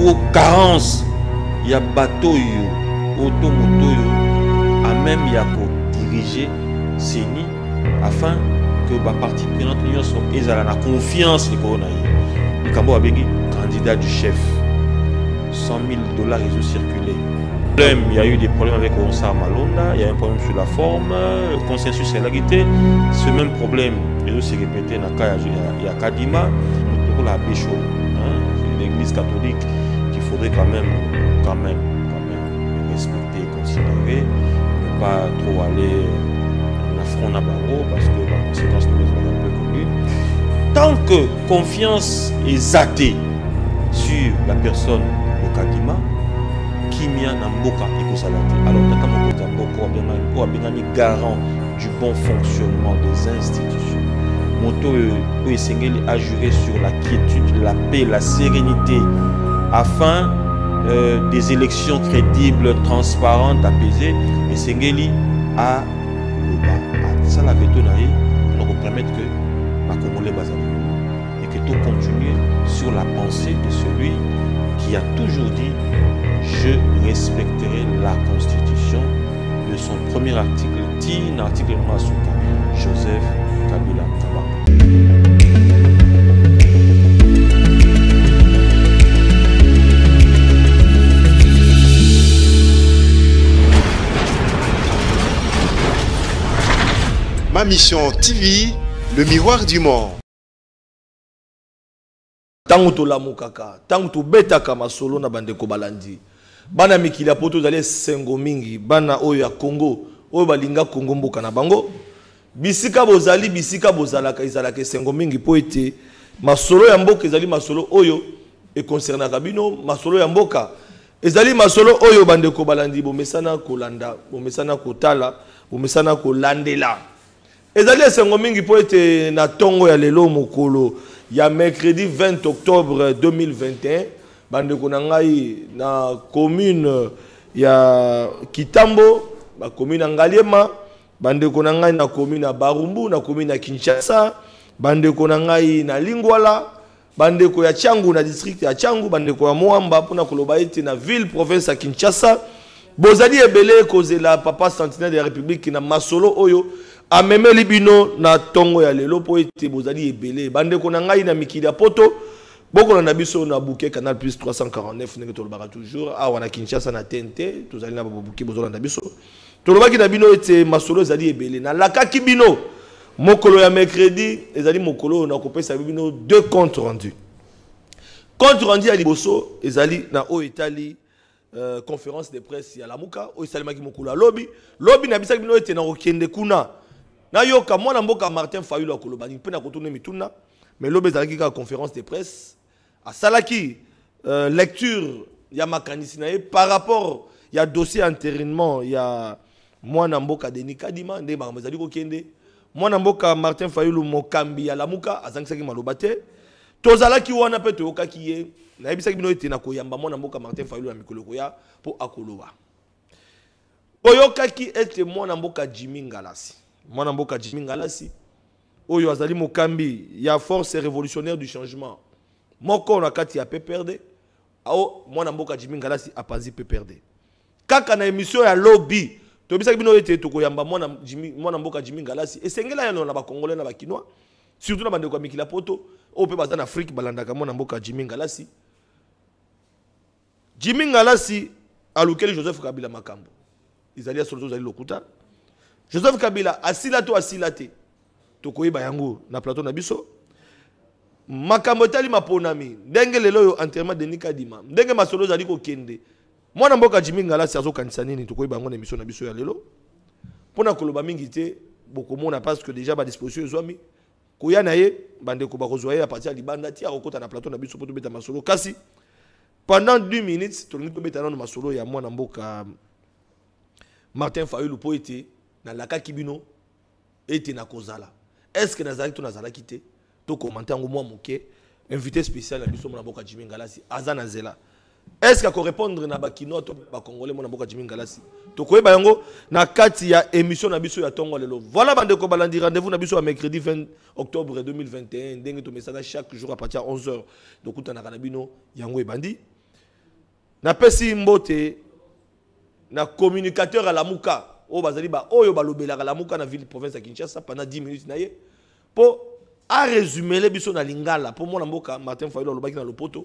ou carence ya bato oyo oyo to moto oyo à même ya kodiriger seni afin que baparti prenante nyonso ezala na confiance likolo na ye likambo babengi candidat du chef. 100 000 dollars ezocircule problème il y a eu des problèmes avec Onsar Malonda il y a un problème sur la forme le consensus elaki te ce même problème ezosi répété na cas ya, kadima lokola ya bécho hein, l'église catholique faudrait quand même quand même quand même respecter et considérer ne pas trop aller en affront na bango parce que la conséquence nous est un peu connue tant que confiance est zatée sur la personne de kadima kimia na mboka ekozala te alors garant du bon fonctionnement des institutions moto oyo oyo esengeli ajurer sur la quiétude la paix la sérénité afin euh, des élections crédibles transparentes apaisées. Esengeli aloba asala veto na ye mpona kopermettre que bakongolais bazala et que tout continue sur la pensée de celui qui a toujours dit je respecterai la constitution de son premier article. Ti na article moko asuka joseph kabila mission TV, le miroir du monde. ntango tolamukaka ntango tobetaka masolo na bandeko balandi. Bana mikili ya po tozali esengo mingi. Bana oyo congo oyo balinga congo mboka na bango. Bisika bozali bisika bozalaka ezalaka esengo mingi mpo ete masolo ya mboka ezali masolo oyo ekoncernaka bino. Masolo ya mboka ezali masolo oyo bandeko balandi bomesana kolanda bomesana kotala bomesana kolandela ezali esengo mingi mpo ete na ntongo ya lelo mokolo ya mercredi 20 octobre 2021 bandeko na ngai na commune ya kitambo bacommune ya ngaliema bandeko na ngai na commune ya barumbu na commune ya kinshasa bandeko na ngai na lingwala bandeko ya changu na district ya changu bandeko ya moamba mpona koloba ete na ville province ya kinshasa. Bozali ebele kozela papa centenaire ya république na masolo oyo amemeli bino na ntongo ya lelo mpo ete bozali ebele. Bandeko na ngai na mikili ya poto bokolanda biso na buke canal plus 349 ndenge tolobaka toujours. Awa na kinshasa na tnt tozali na babuke bozolanda biso. Tolobaki na bino ete masolo ezali ebele. Nalakaki bino mokolo ya mercredi ezali mokolo oyo nakopesa bino deux compte rendu compte rendu ya liboso ezali na oyo etali euh, conférence de presse ya lamuka oyo esalemaki mokolo ya lobi. Lobi nayebisaki bino ete nakokende kuna nayoka mwana mboka martin fayulu akoloba nini mpe na kotuna mituna mais lobi ezalaki conférence de presse asalaki euh, lecture ya makanisi na par rapport ya dossier entérinement ya mwana mboka deni kadima nde makambo ezali kokende. Mwana mboka martin fayulu mokambi ya lamuka azangisaki maloba te. Tozalaki wana mpe toyokaki ye. Nayebisaki bino ete na koyamba mwana mboka martin fayulu na mikolo koya mpo akoloba. Oyokaki ete mwana mboka jimi ngalasi mwana mboka jimi ngalasi oyo azali mokambi ya force révolutionnaire du changement. Moko na kati ya pprd ao mwana mboka jimi ngalasi apanzi pprd kaka na émission ya lobi tobisaki bino ete tokoyamba mwana, mboka jimi ngalasi esengela yano na bakongolais na bakinois surtout na bandeko ya mikili ya poto oyo mpe baza na afrique balandaka mwana mboka jimi ngalasi. Jimi ngalasi alukeli joseph kabila makambo. Ezali ya solo lokuta joseph kabila asila to asila te. Na plateau na biso. Makambo etali maponami. Ndenge lelo oyo enterrement denis kadima masolo ezali kokende. Mwana mboka jimi ngalasi azokanisa nini? Tokoyeba yango na émission na biso ya lelo. Mpona koloba mingi te bokomona parce que déjà badisposition ezwami. Koya na ye bandeko bakozwa ye a partir ya libanda ti akokɔta na plateau na biso masolo. Kasi pendant 2 minutes tolingi tobeta nano masolo ya mwana mboka martin fayulu mpo nalakaki bino ete nakozala est ce que nazalaki to nazalaki te? Tokomante yango mwa moke invité spécial na biso mwana mboka jimi ngalasi aza na nzela. Est ce que akorépondre na bakinois to bakongolais mwana mboka jimi yango na kati ya émission na biso ya ntongo lelo. Voilà balandi rendez-vous na biso mercredi 20 octobre 2021 ndenge tomesana chaque jour à partir ya 11 heures. Tokutanaka na bino yango ebandi. Napesi mbote na communicateur alamuka oyo bazali baoyo balobelaka lamuka na ville province ya kinshasa pendant 10 minutes na ye. Mpo arésumele biso na lingala. Mpo mwana mboka martin fayulu alobaki na lopoto.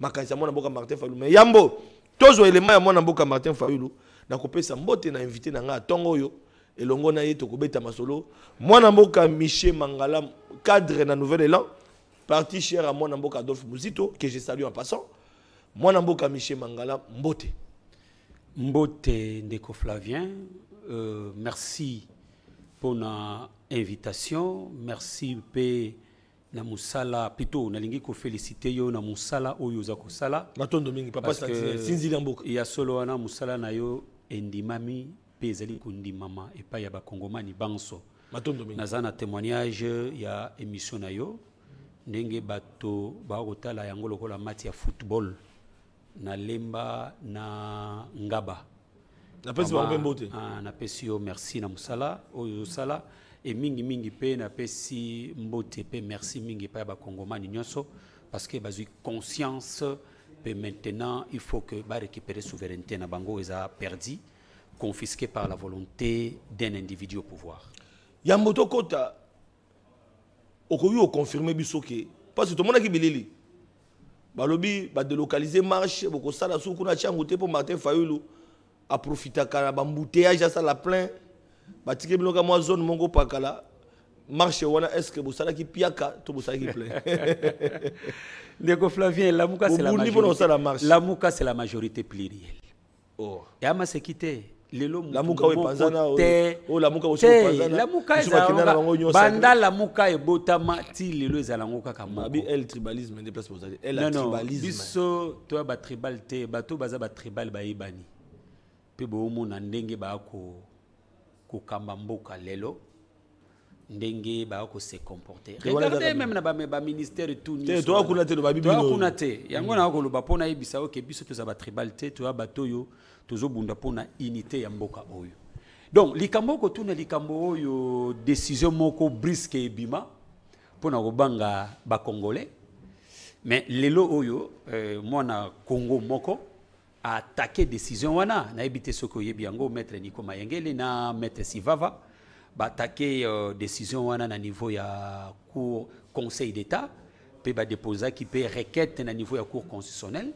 Makanisi ya mwana mboka martin fayulu. Me yambo tozwa elema ya mwana mboka martin fayulu nakopesa mbote na invité na ngai ntongo oyo elongo na ye tokobeta masolo. Mwana mboka michel mangala cadre na nouvel élan parti cher à mwana mboka adolphe muzito que je salue en passant. Mwana mboka michel mangala mbote. Mbote Ndeko Flavien, euh, merci pour na invitation, merci pe na musala. Plutôt nalingi ko féliciter yo na musala oyo za kosala. Matondo mingi papa Parce que- Santinel, sinzili ya mboka ya solo wana musala na yo endimami pe ezali kondimama epai ya bakongomani banso. Matondo mingi naza na témoignage ya émission na yo. Ndenge bato bakotala yango lokola mati ya football. Nalemba na ngaba napesi bango mpe mbote. Ah, napesi yo merci na mosala oyo osala e mingimingi mpe napesi mbote mpe merci mingi epai ya bakongomani nyonso parce que bazwi conscience mpe maintenant il faut que barécupérer souveraineté na bango eza perdi confisqué par la volonté d'un individu au pouvoir. Yambo tokota okoki oconfirme biso ke parce que tomonaki bilili balobi marche bokosala suku kuna tiango te mpo martin fayulu aprofitaka na bambouteillage asala plein. Batiki binoka mwa zone moko pakala. Marche wana est ce que bosalaki piaka? To bosalaki plein. Ndeko flavien lamuka lamuka c'est la majorité. plurielle. Oh. eyamaseki te lelo Lamuka te. oyo. Lamuka ebotama ti lelo ezala ngo kaka babi moko el tribalisme nde place bozali el non non tribalisme. biso toya batribal te bato baza batribal bayebani mpe boomona ndenge baya ko- kokamba mboka lelo. Ndenge baya kose comporter. Wana regarde même na baministère tout Te, yango na koloba mpo nayebisa oke biso toza batribal te toya bato oyo tozobunda mpo na unité ya mboka oyo. Donc likambo okotuna likambo oyo décision moko briske ebima mpo na kobanga bacongolais mais lelo oyo euh, mwana congo moko aatake décision wana. Nayebi te soki oyebi yango maître nico mayengele na maître sivava baatake euh, décision wana na niveau ya cour conseil d'état mpe badepozaki mpe requête na niveau ya cour constitutionnelle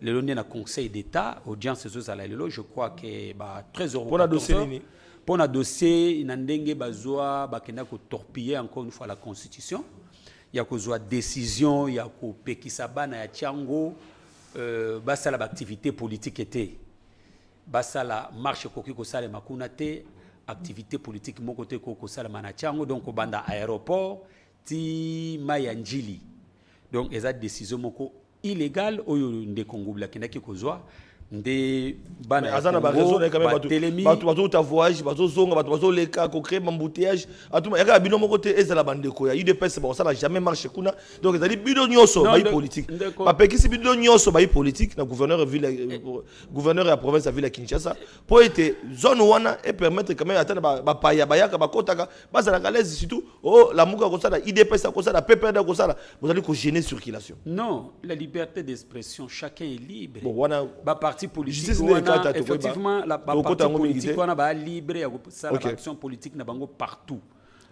lelo nde na conseil d'état audience ezozala lelo je crois ke ba 13 euros Mpo na dossier nini? mpo na dossier na ndenge bazwa bakenda kotorpiller encore une fois la constitution. Ya kozwa décision ya kopekisa bana ya tiango euh, basala baactivité politique te basala marche ekoki kosalema kuna te activité politique moko te ekoki kosalema na tiango donc kobanda aéroport ti mai ya njili. Donc eza décision moko illégale oyo ndeko ngubila akendaki kozwa nde bana Mais ya aza na baraison na kame batelemi bato bazouta voyage bazozonga bato bazoleka kocrée bambouteillage yaka bino moko te ezala bandeko ya udps bakosala jamais marche kuna. Donc ezali bino nyonso Non, bayi nde- politique. ndeko- bapekisi bino nyonso bayi politique na gouverneur ya ya- ya province ya ville ya kinshasa. Mpo ete zone wana epermettre quand même ata na ba- bapaya bayaka bakotaka bazalaka lese surtout o lamuka akosala idps akosala ppd akosala bozali kogéner circulation. Non, la liberté d'expression, chacun est libre. bon wana ba parti n'est wana, tokoyeba. effectivement la parti politique wana ba libre ya kosala Ok. ba action politique na bango partout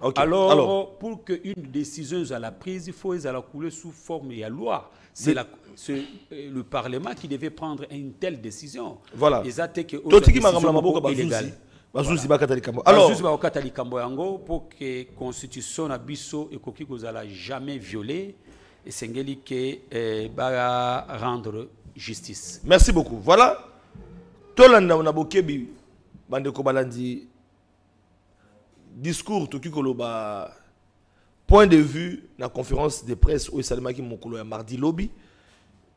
Ok. alors, Alors. pour que une décision soit la prise il faut ezala couler sous forme ya loi c'est la euh, le parlement qui devait prendre une telle décision Voilà. que maboko bazuzi bazuzi bakata likambo alors alors bakokata likambo yango mpo ke constitution na biso ekoki kozala jamais violé esengeli ke eh, ba rendre justice. Merci beaucoup. Voilà. Tolanda na bokebi bandeko balandi discours toki koloba point de vue na conférence de presse oyo esalemaki mokolo ya mardi lobi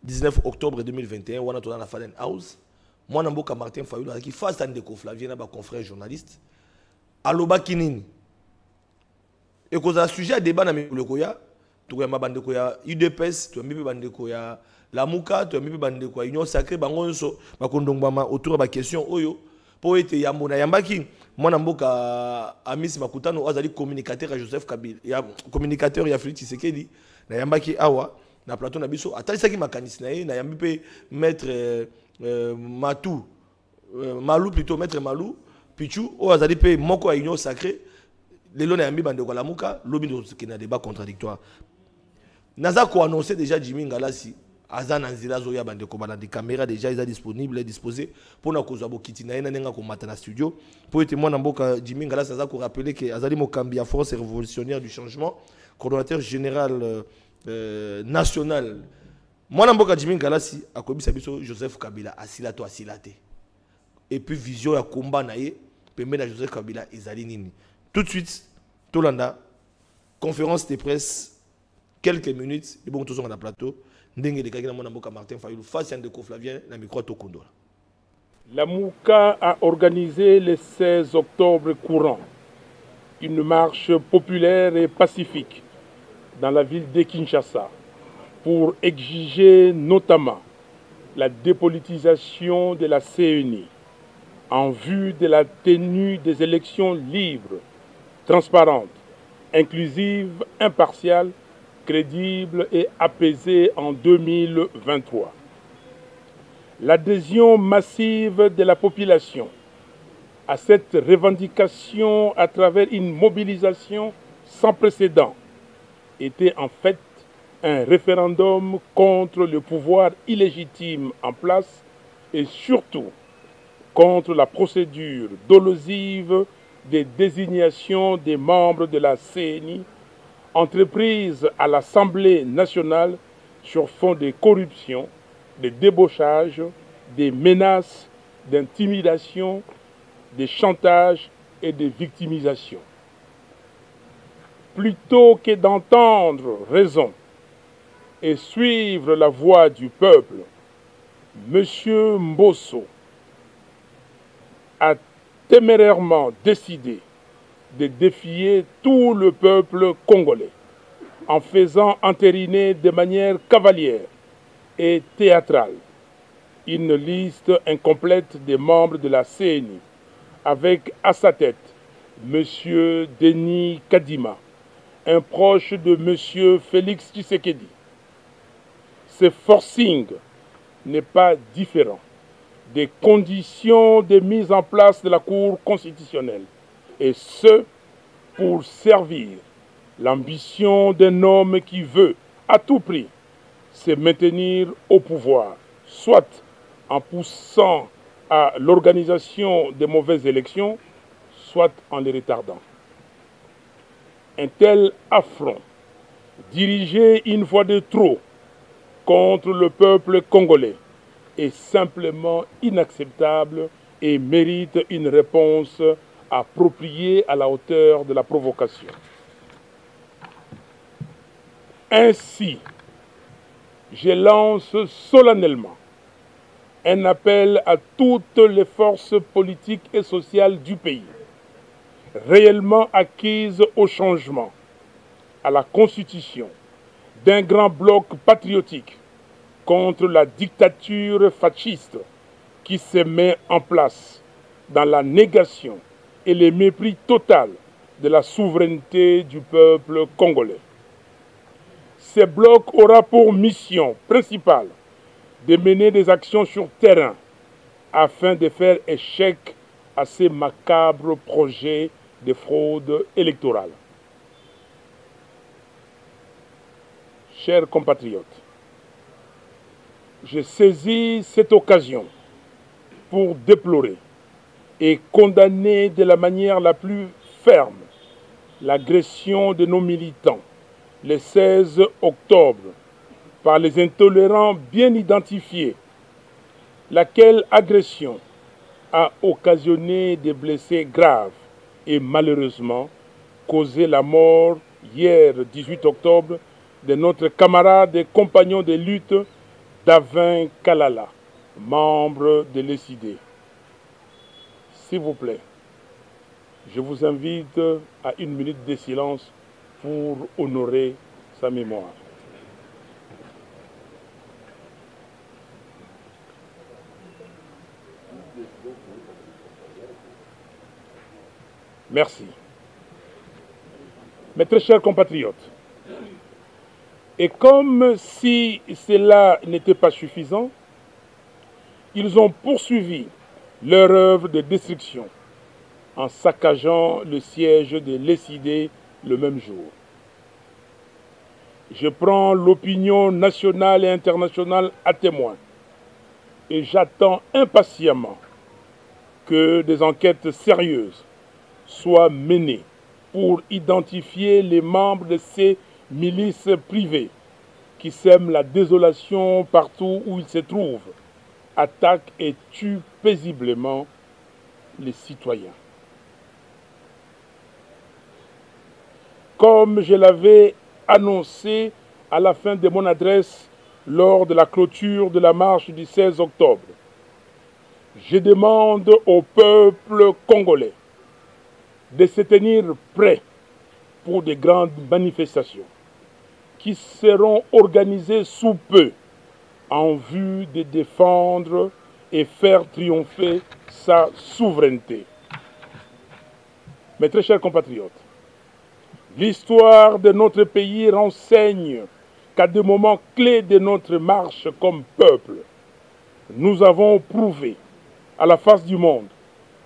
19 octobre 2021 wana toza na faden house. Mwana mboka martin fayulu azalaki face ya ndeko flavien na baconfrère journaliste. Alobaki nini? Ekozala sujet ya débat na mikolo ekoya tokoyamba bandeko ya udps toyambi mpe bandeko ya lamuka toyambi mpe bandeko ya union sacré bango nyonso bakondongwama autour ya baquestion oyo. Mpo ete yambo nayambaki mwana mboka amis makutano azali communicateur ya joseph kabila. Ya communicateur ya félix tshisekedi. Nayambaki awa na plateau na biso. Atalisaki makanisi na ye nayambi mpe maître euh, matu euh, malu plutôt maître malu pichu oyo azali mpe moko ya union sacré. Lelo nayambi bandeko ya lamuka lobi tokende na débat contradictoire. Naza koannonce déjà jimi ngalasi aza na nzela azoya bandeko balandi caméra déjà eza disponible disposé mpona kozwa bokiti na ye na ndenge akomata na studio. Mpo ete mwana mboka jimi ngalasi aza korapele ke azali mokambi ya force révolutionnaire du changement coordonnateur général euh, euh, national. Mwana mboka jimi ngalasi akoyebisa biso joseph kabila asila to asila te. Et puis vision ya komba na ye pembeni joseph kabila ezali nini? Tout de suite tolanda conférence de presse quelques minutes ebongo tozonga na plateau La MOUCA a organisé le 16 octobre courant une marche populaire et pacifique dans la ville de Kinshasa pour exiger notamment la dépolitisation de la CENI en vue de la tenue des élections libres, transparentes, inclusives, impartiales, crédibles et apaisées en 2023 l'adhésion massive de la population à cette revendication à travers une mobilisation sans précédent était en fait un référendum contre le pouvoir illégitime en place et surtout contre la procédure dolosive des désignations des membres de la CNI entreprise à l'Assemblée nationale sur fond de corruption des débauchages, des menaces, d'intimidation, des chantages et des victimisations. Plutôt que d'entendre raison et suivre la voix du peuple, M. Mbosso a témérairement décidé de défier tout le peuple congolais en faisant entériner de manière cavalière et théâtrale une liste incomplète des membres de la CNI, avec à sa tête M. Denis Kadima, un proche de M. Félix Tshisekedi. Ce forcing n'est pas différent des conditions de mise en place de la Cour constitutionnelle, et ce, pour servir l'ambition d'un homme qui veut, à tout prix, se maintenir au pouvoir, soit en poussant à l'organisation de mauvaises élections, soit en les retardant. Un tel affront, dirigé une fois de trop contre le peuple congolais, est simplement inacceptable et mérite une réponse appropriée à la hauteur de la provocation. Ainsi, je lance solennellement un appel à toutes les forces politiques et sociales du pays, réellement acquises au changement, à la constitution d'un grand bloc patriotique contre la dictature fasciste qui se met en place dans la négation et le mépris total de la souveraineté du peuple congolais. Ce bloc aura pour mission principale de mener des actions sur terrain afin de faire échec à ces macabres projets de fraude électorale. Chers compatriotes, je saisis cette occasion pour déplorer et condamner de la manière la plus ferme l'agression de nos militants le 16 octobre par les intolérants bien identifiés, laquelle agression a occasionné des blessés graves et malheureusement causé la mort hier 18 octobre de notre camarade et compagnon de lutte Davin Kalala, membre de l'ECID. S'il vous plaît, je vous invite à une minute de silence pour honorer sa mémoire. Merci. Mes très chers compatriotes, et comme si cela n'était pas suffisant, ils ont poursuivi leur œuvre de destruction en saccageant le siège de l'ECID le même jour. Je prends l'opinion nationale et internationale à témoin et j'attends impatiemment que des enquêtes sérieuses soient menées pour identifier les membres de ces milices privées qui sèment la désolation partout où ils se trouvent, attaquent et tuent paisiblement les citoyens. Comme je l'avais annoncé à la fin de mon adresse lors de la clôture de la marche du 16 octobre, je demande au peuple congolais de se tenir prêt pour des grandes manifestations qui seront organisées sous peu en vue de défendre et faire triompher sa souveraineté. Mes très chers compatriotes, l'histoire de notre pays renseigne qu'à des moments clés de notre marche comme peuple, nous avons prouvé à la face du monde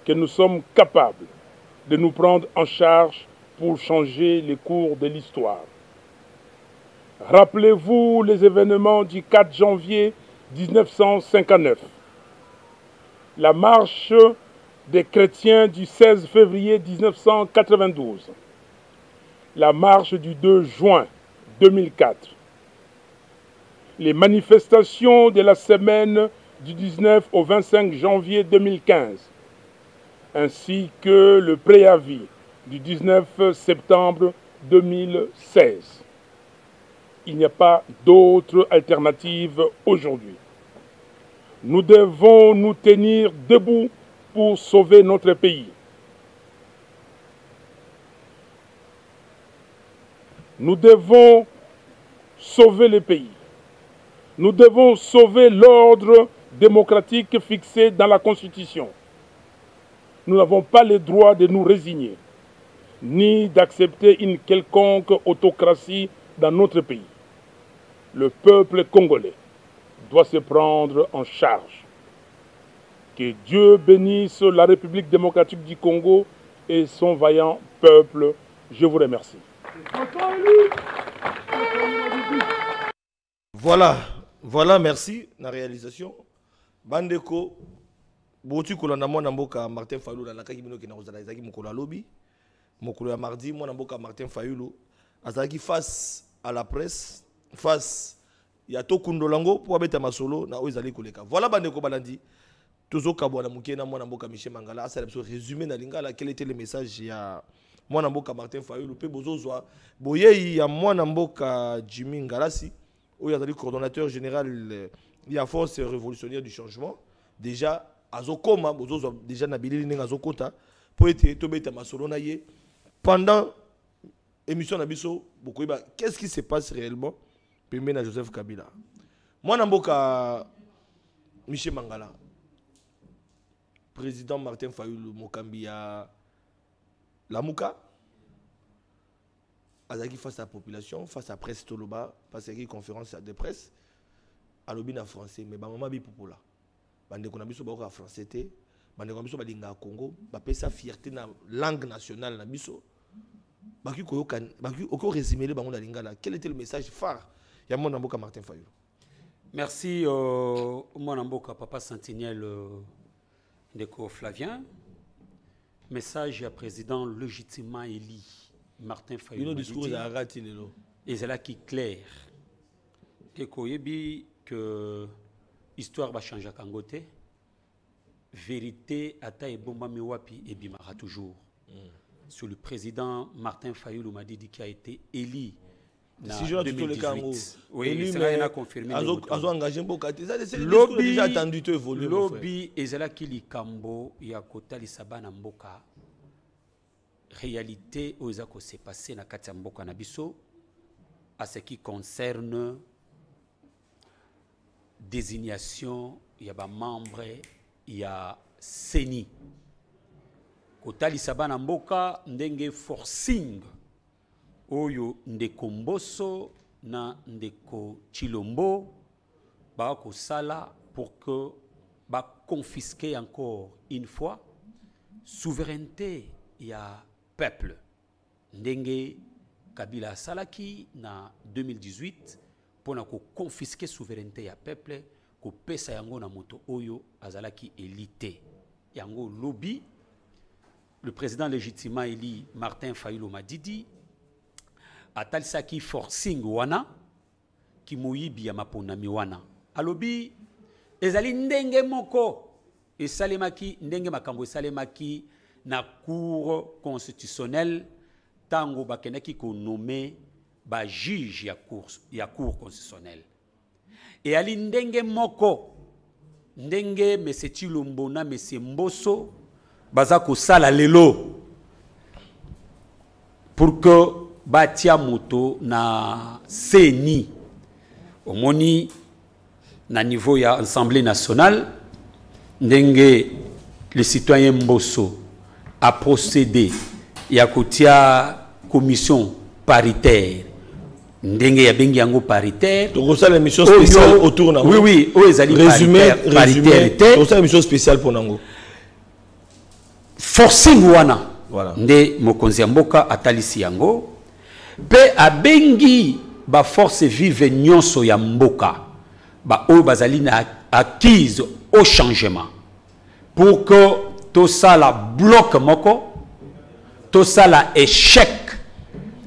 que nous sommes capables de nous prendre en charge pour changer les cours de l'histoire. Rappelez-vous les événements du 4 janvier 1959, la marche des chrétiens du 16 février 1992, la marche du 2 juin 2004, les manifestations de la semaine du 19 au 25 janvier 2015, ainsi que le préavis du 19 septembre 2016. Il n'y a pas d'autre alternative aujourd'hui. Nous devons nous tenir debout pour sauver notre pays. Nous devons sauver le pays. Nous devons sauver l'ordre démocratique fixé dans la Constitution nous n'avons pas le droit de nous résigner, ni d'accepter une quelconque autocratie dans notre pays. Le peuple congolais doit se prendre en charge. Que Dieu bénisse la République démocratique du Congo et son vaillant peuple. Je vous remercie. Voilà, voilà, merci. La réalisation. Bandeko, boti kolanda mwana mboka martin fayulu nalakaki bino okenda kozala ezalaki mokolo alobi mokolo mardi mwana mboka martin fayulu azalaki face à la presse face ya tokundola yango mpo abeta masolo na oyo ezali koleka. Voilà bandeko balandi. Tozokabwana moke na mwana mboka michel mangala asala biso résumé na lingala quel était le message ya mwana mboka martin fayulu? Mpe bozozwa boyei ya mwana mboka jimi ngalasi oyo azali coordonnateur général ya force révolutionnaire du changement déjà azokoma bozozwa déjà na bilili ndenge azokota mpo ete tobeta masolo na ye. Pendant émission na biso bokoyeba qu'est-ce qui se passe réellement? Pembeni na joseph kabila. Mwana mboka michel mangala. Président martin fayulu mokambi ya lamuka. Azalaki face à la population face à presse toloba face à conférence de presse. Alobi na français mais bamama bipopola bandeko na biso baoka français te. Bandeko na biso balingaka congo. Bapesa fierté na langue nationale na biso. Baki koyoka baki okoresumele bango na lingala. Quel était le message phare ya mwana mboka martin fayulu. Merci euh, mwana mboka papa sentinelle euh, ndeko flavien. Message ya président légitimement éli martin fayulu discours Madidi. ezalaka ti lelo ezalaki clair. Ekoyebi que histoire bachangeaka yango te vérité ata ebombami wapi ebimaka toujours. Sur le président martin fayulu madidi qui a été élu na si je na tutoleka yango 2018 oui Élu, esengaki mais na confirme azo engagé mboka te ça c'est le discours lobi déjà attendu to frère. lobi ezalaki likambo ya kotalisa bana mboka. Réalité oyo eza kose passe na kati ya mboka na biso à ce qui concerne désignation ya bamembre ya seni kotalisa bana mboka ndenge forcing oyo ndeko mboso na ndeko chilombo baka kosala pour que baconfisque encore une fois souveraineté ya peuple. Ndenge kabila asalaki na 2018 mpona koconfiske souveraineté ya peuple kopesa yango na moto oyo azalaki eli te yango lobi le président légitimement éli martin fayulu madidi atalisaki forcing wana kimoyibi ya maponami wana. Alobi ezali ndenge moko esalemaki ndenge makambo esalemaki na cour constitutionnelle ntango bakendaki konome bajuge ya cour, ya cour constitutionnelle eyali ndenge moko ndenge mese chilombo na mese mboso baza kosala lelo pour que batia moto na seni omoni na niveau ya assemblée nationale ndenge le citoyen mboso a procédé ya kotia commission paritaire. Ndenge yabengi yango paritaire tokosala émission spéciale autour na oui oui oyo ezali résumé paritaire- te tokosala émission spéciale pour nango. Forcing wana. Voilà. nde mokonzi ya mboka atalisi yango mpe abengi baforce vive nyonso ya mboka baoyo bazali na acquise au changement. Pour que tosala bloc moko tosala échec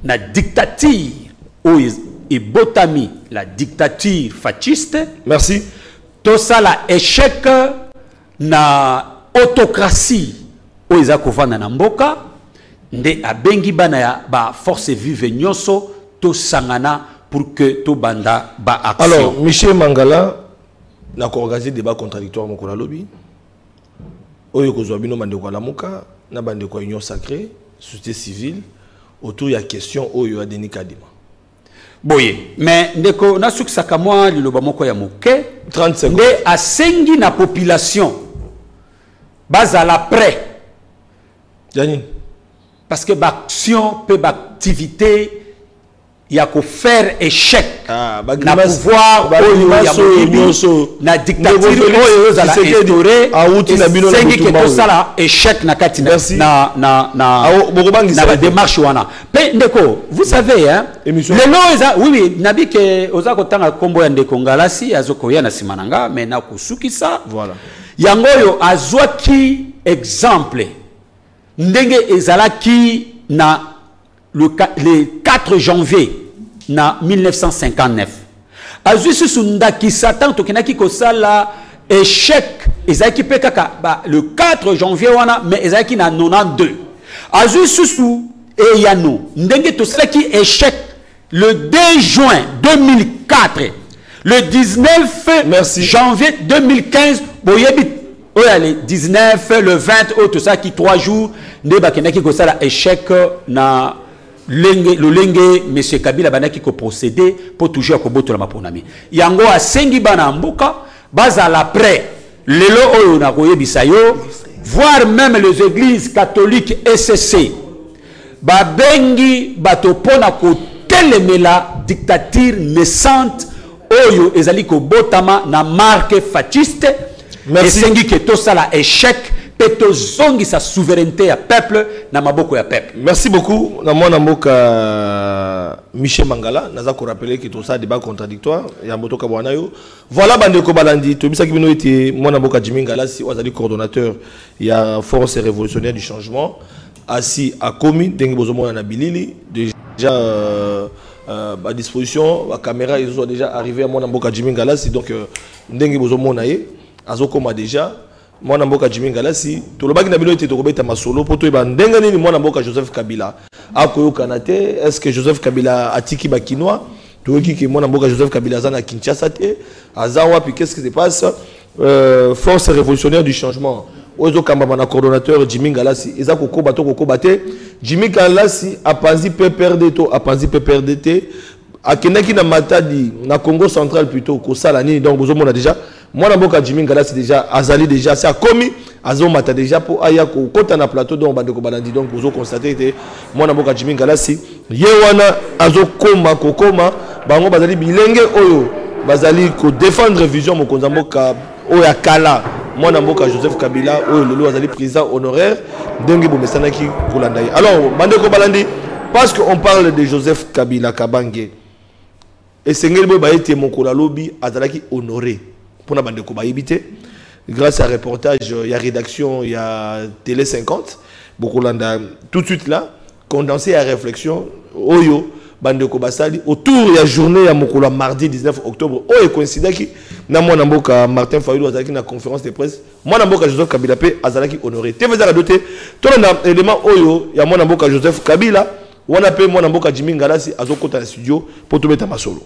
na dictature oyo ebotami la dictature fasciste. Merci. Tosala échec na autocratie oyo eza kovanda na mboka nde abengi bana ya baforce vive nyonso tosangana pour que tobanda baaction alors michel mangala nakoorganize débat contradictoire mokolo alobi oyo kozwa bino bandeko ya lamuka na bandeko ya union sacré société civile autour ya question oyo ya denis kadima. Boye me ndeko nasukisaka mwa liloba moko ya moke 30 secondes. nde asengi na population bazala prêt. Janine parce que baaction mpe baactivité ya kofaire échec Ah, ba na pouvoir nyonso. na dictature instauré awuti na bino na esengi ke bitumba oyo. tosala échec na kati na, Merci. na, na, na, Awo, bokobangisa na te. badémarche wana mpe ndeko vous savez hein, Émission. oui oui nabi ke oza kotanga nkombo ya ndeko ngalasi na na Voilà. azwaki exemple ndenge ezalaki na le, le 4 janvier na 1959 azwi susu ndakisa ntango tokendaki kosala échec. Ezalaki mpe kaka ba, le 4 janvier wana mais ezalaki na 92 azwi susu eyano ndenge tosalaki échec le 2 juin 2004 le 19 Merci. janvier 2015 boyebi oyo le 19 le 20 oyo tosalaki 3 jours nde bakendaki kosala échec na lenge lolenge monsieur kabila bandaki koprocéder mpo toujours ya kobotola maponami yango asengi bana ya mboka bazala prêt lelo oyo nakoyebisa yo voire même les églises catholiques ecc babengi bato mpona kotelemela dictature naissante oyo ezali kobotama na marke fasciste. Esengi ke tosala échec. Mpe tozongisa souveraineté ya peuple na maboko ya peuple. Merci beaucoup. Na mwana mboka michel mangala naza korapele ke tosala débat contradictoire. Ya motoka bwana yo. Voilà bandeko balandi. Toyebisaki bino ete mwana mboka jimi ngalasi oyo azali coordonnateur ya force révolutionnaire du changement asi akomi ndenge bozomona na bilili. Déjà euh, euh, badisposition bacaméra ezozwa déjà arrivé ya mwana mboka jimi ngalasi donc euh, ndenge azokoma déjà. Mwana mboka jimi ngalasi tolobaki na bino ete tokobeta masolo mpo toyeba ndenge nini mwana mboka joseph kabila akoyokana te? Est ce que joseph kabila atiki bakinois toyoki ke mwana mboka joseph kabila aza na kinshasa te? Aza wapi? Qu'est ce qui se passe? Euh, force révolutionnaire du changement. Oyo ezokambama na coordonnateur jimi ngalasi eza kokoba to kokoba te. Jimi ngalasi apanzi pprd to apanzi pprd te. Akendaki na matadi na congo central plutôt kosala nini? Donc bozomona déjà mwana mboka jimi ngalasi déjà azali déjà se akomi azomata déjà mpo aya kokɔta na plateau donc bandeko balandi donc bozokonstate te mwana mboka jimi ngalasi ye wana azokoma kokoma bango bazali bilenge oyo bazali kodéfendre vision mokonzi ya mboka oyo kala. Mwana mboka joseph kabila oyo lelo azali président honoraire ndenge bomesanaki kolanda ye. Alors bandeko balandi parce que on parle de joseph kabila kabange esengeli boyo baye te mokolo alobi azalaki honoré mpona bandeko bayebi te grâce à reportage ya rédaction ya télé 50 bokolanda tout de suite là condensé ya réflexion oyo bandeko basali autour ya journée ya mokolo ya mardi 19 octobre. Oyo ekoincidaki na mwana mboka martin fayulu azalaki na conférence de presse. Mwana mboka joseph kabila azalaki honoré. Te radio te tolanda élément oyo ya mwana mboka joseph kabila wana mpe mwana mboka jimi ngalasi azokɔta na studio mpo tobeta masolo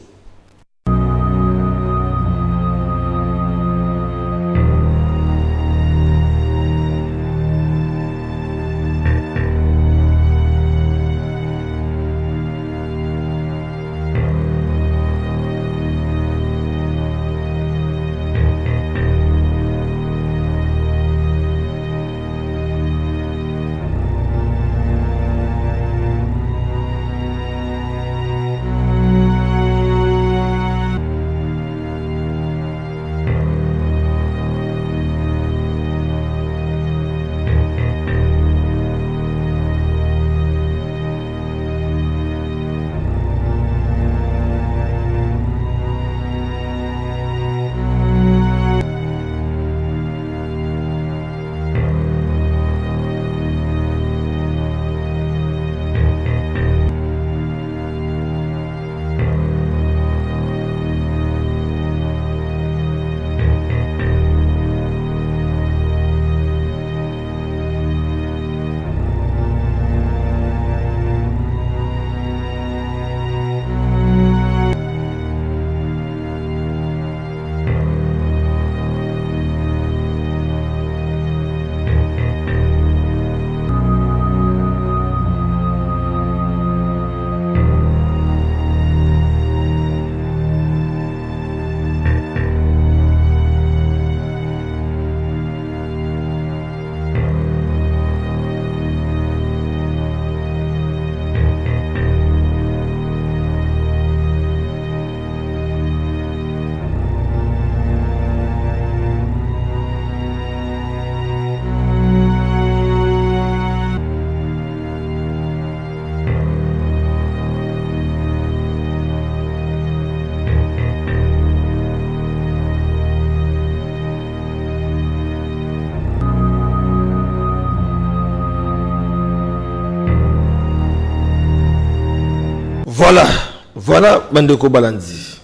voilà. Voilà bandeko balandi.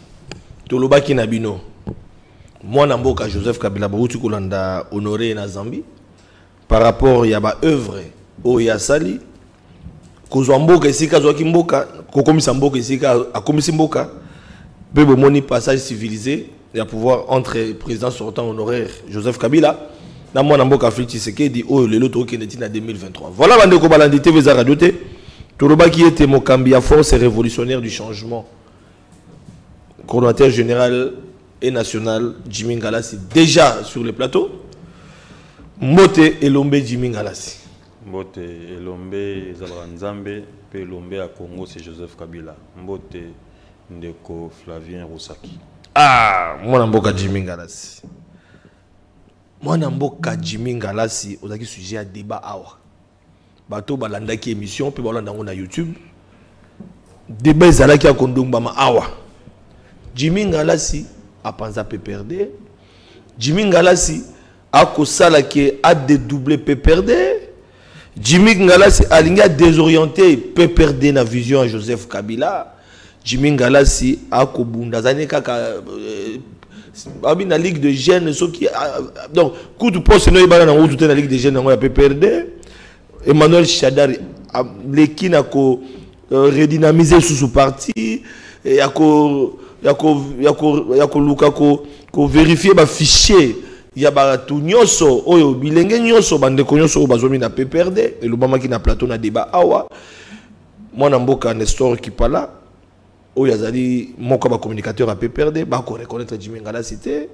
Tolobaki na bino. Mwana joseph kabila bauti kolanda honoré na zambie. Par rapport ya baœuvre oyo asali kozwa mboka esika azwaki mboka kokomisa mboka esika akomisi mboka mpe bomoni passage civilisé ya pouvoir entre président sortant honoraire joseph kabila na mwana mboka afrique tshisekedi oyo lelo tokokende ntina 2023 voilà bandeko balandi tv eza radio tolobaki ete mokambi ya force révolutionnaire du changement. Coordonnateur général et national ngalasi déjà sur le plateau mbote elombe ngalasi. Mbote elombe ezalaka nzambe mpe elombe ya congo c'est joseph kabila. Mbote ndeko flavien rusaki. Ah mwana mboka jimi ngalasi. Mwana mboka jimi ngalasi ozalaki sujet ya débat awa bato balandaki émission mpe balanda yango na youtube. Débat ezalaki ya kondombama awa. Jimi ngalasi apanza pprd jimi ngalasi akosala ke adedouble pprd jimi ngalasi alingi adésorienté pprd na vision ya joseph kabila. Jimi ngalasi akobunda. Azali kaka euh, abi na ligue de jeune soki donc kutu poste no oyebana nango utu te na ligue de jeune yango ya pprd emmanuel shadari leki na ko euh, redynamiser sous parti. Ya ko ya ko ya ko ya ko ko vérifier ba fichier. Ya bato oyo bilenge nyonso bandeko nyonso oyo bazwami na pprd elobamaki na plateau na débat awa. Mwana mboka nestor kipala oyo azali moko ya bacommunicateur ya pprd bakoreconnaître jimi ngalasi te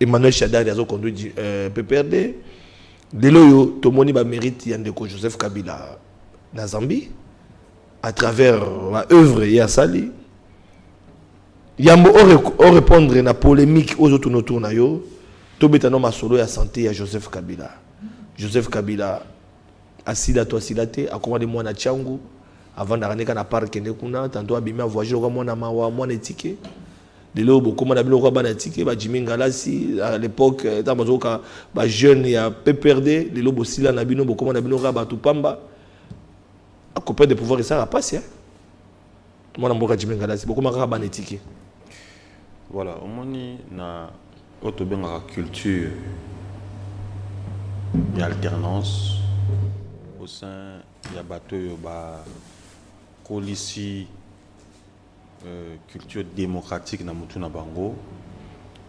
emmanuel shadari azoconduire euh, pprd lelo oyo tomoni bamérite ya ndeko joseph kabila na zambie à travers baœuvre ye asali yambo orépondre na polémique oyo ozotuna autour na yo tobeta no masolo ya santé ya joseph kabila. Joseph kabila asila to asila te akomani mwana tiangu avandaka ndeka na park kende kuna tanto abimi avoyage loka mwana mawa mwana etike lelo bokoma na bino lokola bana etike bajimi ngalasi à l'époque ntango bazoyoka bajeune ya pprd lelo bosila na bino bokoma na kaka de pouvoir esala pasi eh? mwana mboka jimi ngalasi kaka etike voilà na oyo culture ya alternance au sein ya bato oyo bakolisi euh, culture démocratique na motu na bango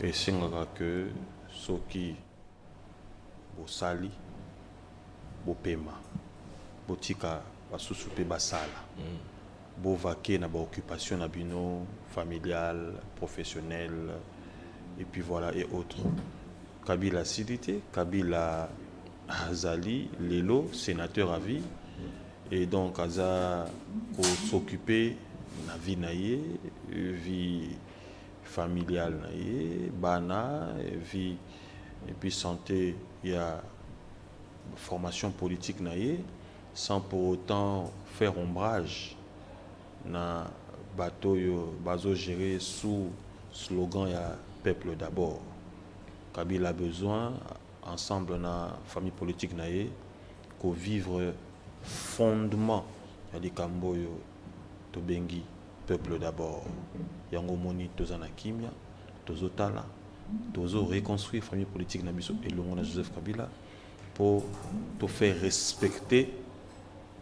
esengaka ke soki bosali bopema botika basusu mpe basala. Bovake na baoccupation na bino familiale professionnelle et puis voilà et autres. Kabila asili te kabila azali lelo sénateur à vie et donc aza kosoccupe na vie na ye vie familiale na ye bana vie et puis santé ya formation politique na ye sans pour autant faire ombrage na bato oyo bazogéré sous slogan ya peuple d'abord. Kabila a besoin ensemble na famille politique na ye kovivre fondement ya likambo oyo tobengi peuple d'abord yango omoni toza na kimia tozotala tozo reconstruire famille politique na biso elongo na joseph kabila pour te faire respecter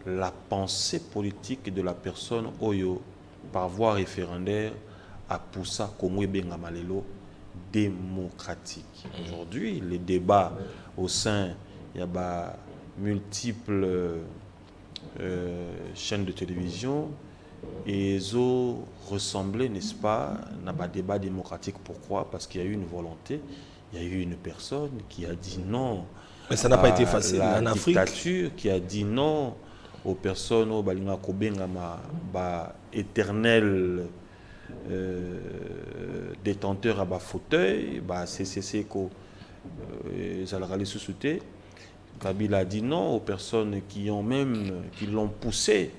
la pensée politique de la personne oyo par voie référendaire a poussé Congo ebengama lelo démocratique. Aujourd'hui, les débats au sein, il y a ba multiples euh, chaînes de télévision et ils ont ressemblé, n'est-ce pas, à un débat démocratique. Pourquoi? Parce qu'il y a eu une volonté, il y a eu une personne qui a dit non. Mais ça n'a pas été facile la en Afrique. dictature, qui a dit non aux personnes au balinga kobengama ba éternel euh, détenteur à bas fauteuil bah CCC euh, ezalaka lisusu te Kabila a dit non aux personnes qui ont même qui l'ont poussé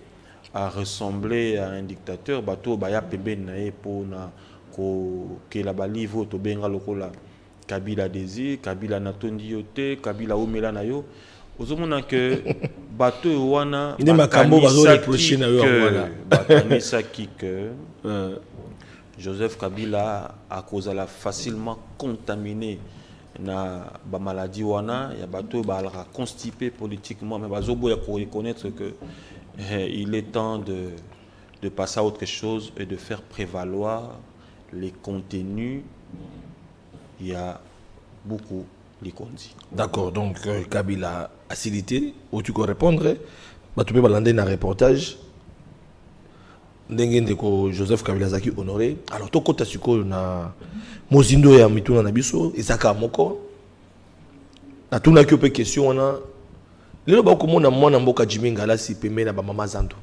à ressembler à un dictateur bato baya pembeni na ye mpona kokela balivre oyo tobenga lokola kabila désir kabila natondi yo te kabila omela na yo. Ozomona ke bato oyo wana Nde makambo bazoreproche na yo wana. bakanisaki que Euh, joseph kabila akozala facilement contaminé na bamaladi wana. Ya bato oyo bazalaka constipé politiquement mais bazoboya koreconnaître que il est temps de, de passer à autre chose et de faire prévaloir les contenus. Il y a beaucoup likondi d'accord donc euh, kabila asili te otuki korépondre bato mpe balande na reportage. Ndenge ndeko joseph kabila azalaki honoré. Alors tokɔta sikoyo na mozindo ya mituna na biso moko. Natunaki yo mpe question wana lelo bakomona mwana mboka jimi ngalasi pembeni na bamama zando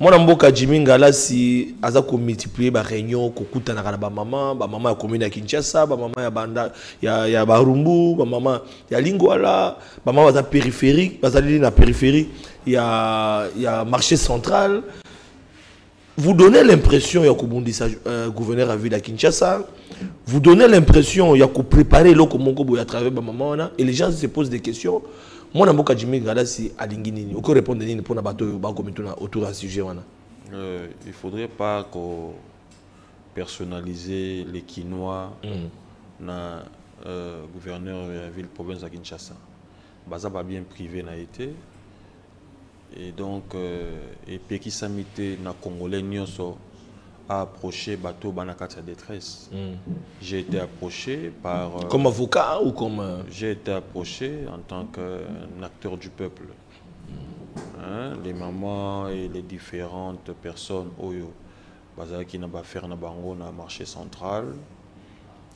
mwana mboka jimi ngalasi aza komultiplie baréunion kokutanaka na bamama bamama ya commune ya kinshasa bamama ya, banda, ya, ya barumbu bamama ya lingwala bamama baza périphérique bazali na périphérie ya, ya marché central. Vous donnez l'impression ya kobundisa euh, gouverneur ya ville ya kinshasa. Vous donnez l'impression ya kopréparer eloko moko boye à travers bamama wana. Et les gens se posent des questions mwana mboka jimi ngalasi alingi nini? Okoki répondre nini mpona bato oyo bakomituna autour ya sujet wana? Euh, il faudrait pas personnaliser les Quinois na euh, gouverneur de la ville province de Kinshasa. Baza pas bien privé n'a été. et donc euh, epekisami te na congolais nyonso bateau bana kati ya détresse j'ai été approché par euh, Comme avocat ou comme. euh, j'ai été approché en tant qu'un acteur du peuple. Hein, les mamans et les différentes personnes oyo bazalaki na baffaire na bango na marché central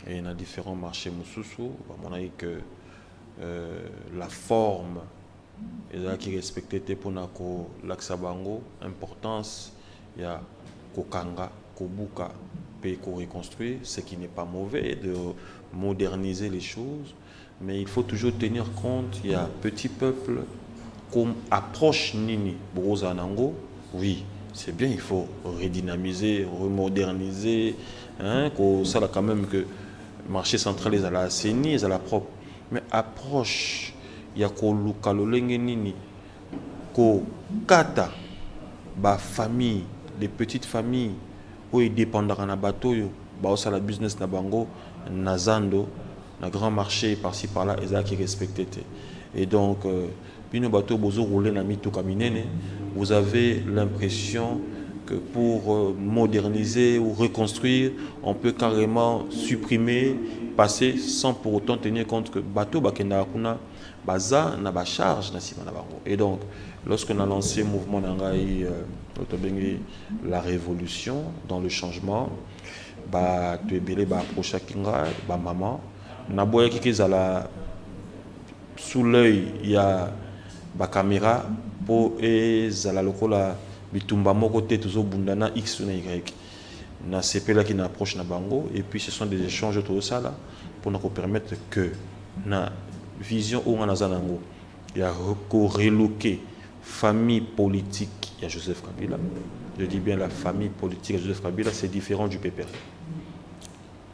et na différents marchés mosusu bamonaki que euh, la forme ezalaki respecté te mpona kolakisa bango importance ya kokanga kobuka mpe koreconstruire ce qui n'est pas mauvais de moderniser les choses. Mais il faut toujours tenir compte il y a petit peuple comme approche nini bokozala nango oui c'est bien il faut redynamiser remoderniser hein, kosala quand même que marché central ezala assaini ezala propre. Mais approche ya koluka lolenge nini kokata bafamille les petites familles oyo edépendaka na bato oyo baosala business na bango na zando na grand marché par-ci par-là ezalaki respecté te et donc bino bato oyo bozoroule na mituka minene vous avez l'impression pour euh, moderniser ou reconstruire on peut carrément supprimer passer sans pour autant tenir compte que bateau baza na na na bango et donc lorsqu'on a lancé mouvement na ngai euh, la révolution dans le changement bato ebele baapprochaki ngai bamama naboyaki ke ezala sous l'œil ya bacaméra mpo ezala lokola bitumba moko te tozobunda na x na y nasepelaki na approche na bango et puis ce sont des échanges tozosala mpona kopermettre que na vision oyo nga naza nango ya koreloke famille politique ya joseph kabila je dis bien la famille politique ya joseph kabila c'est différent du PPR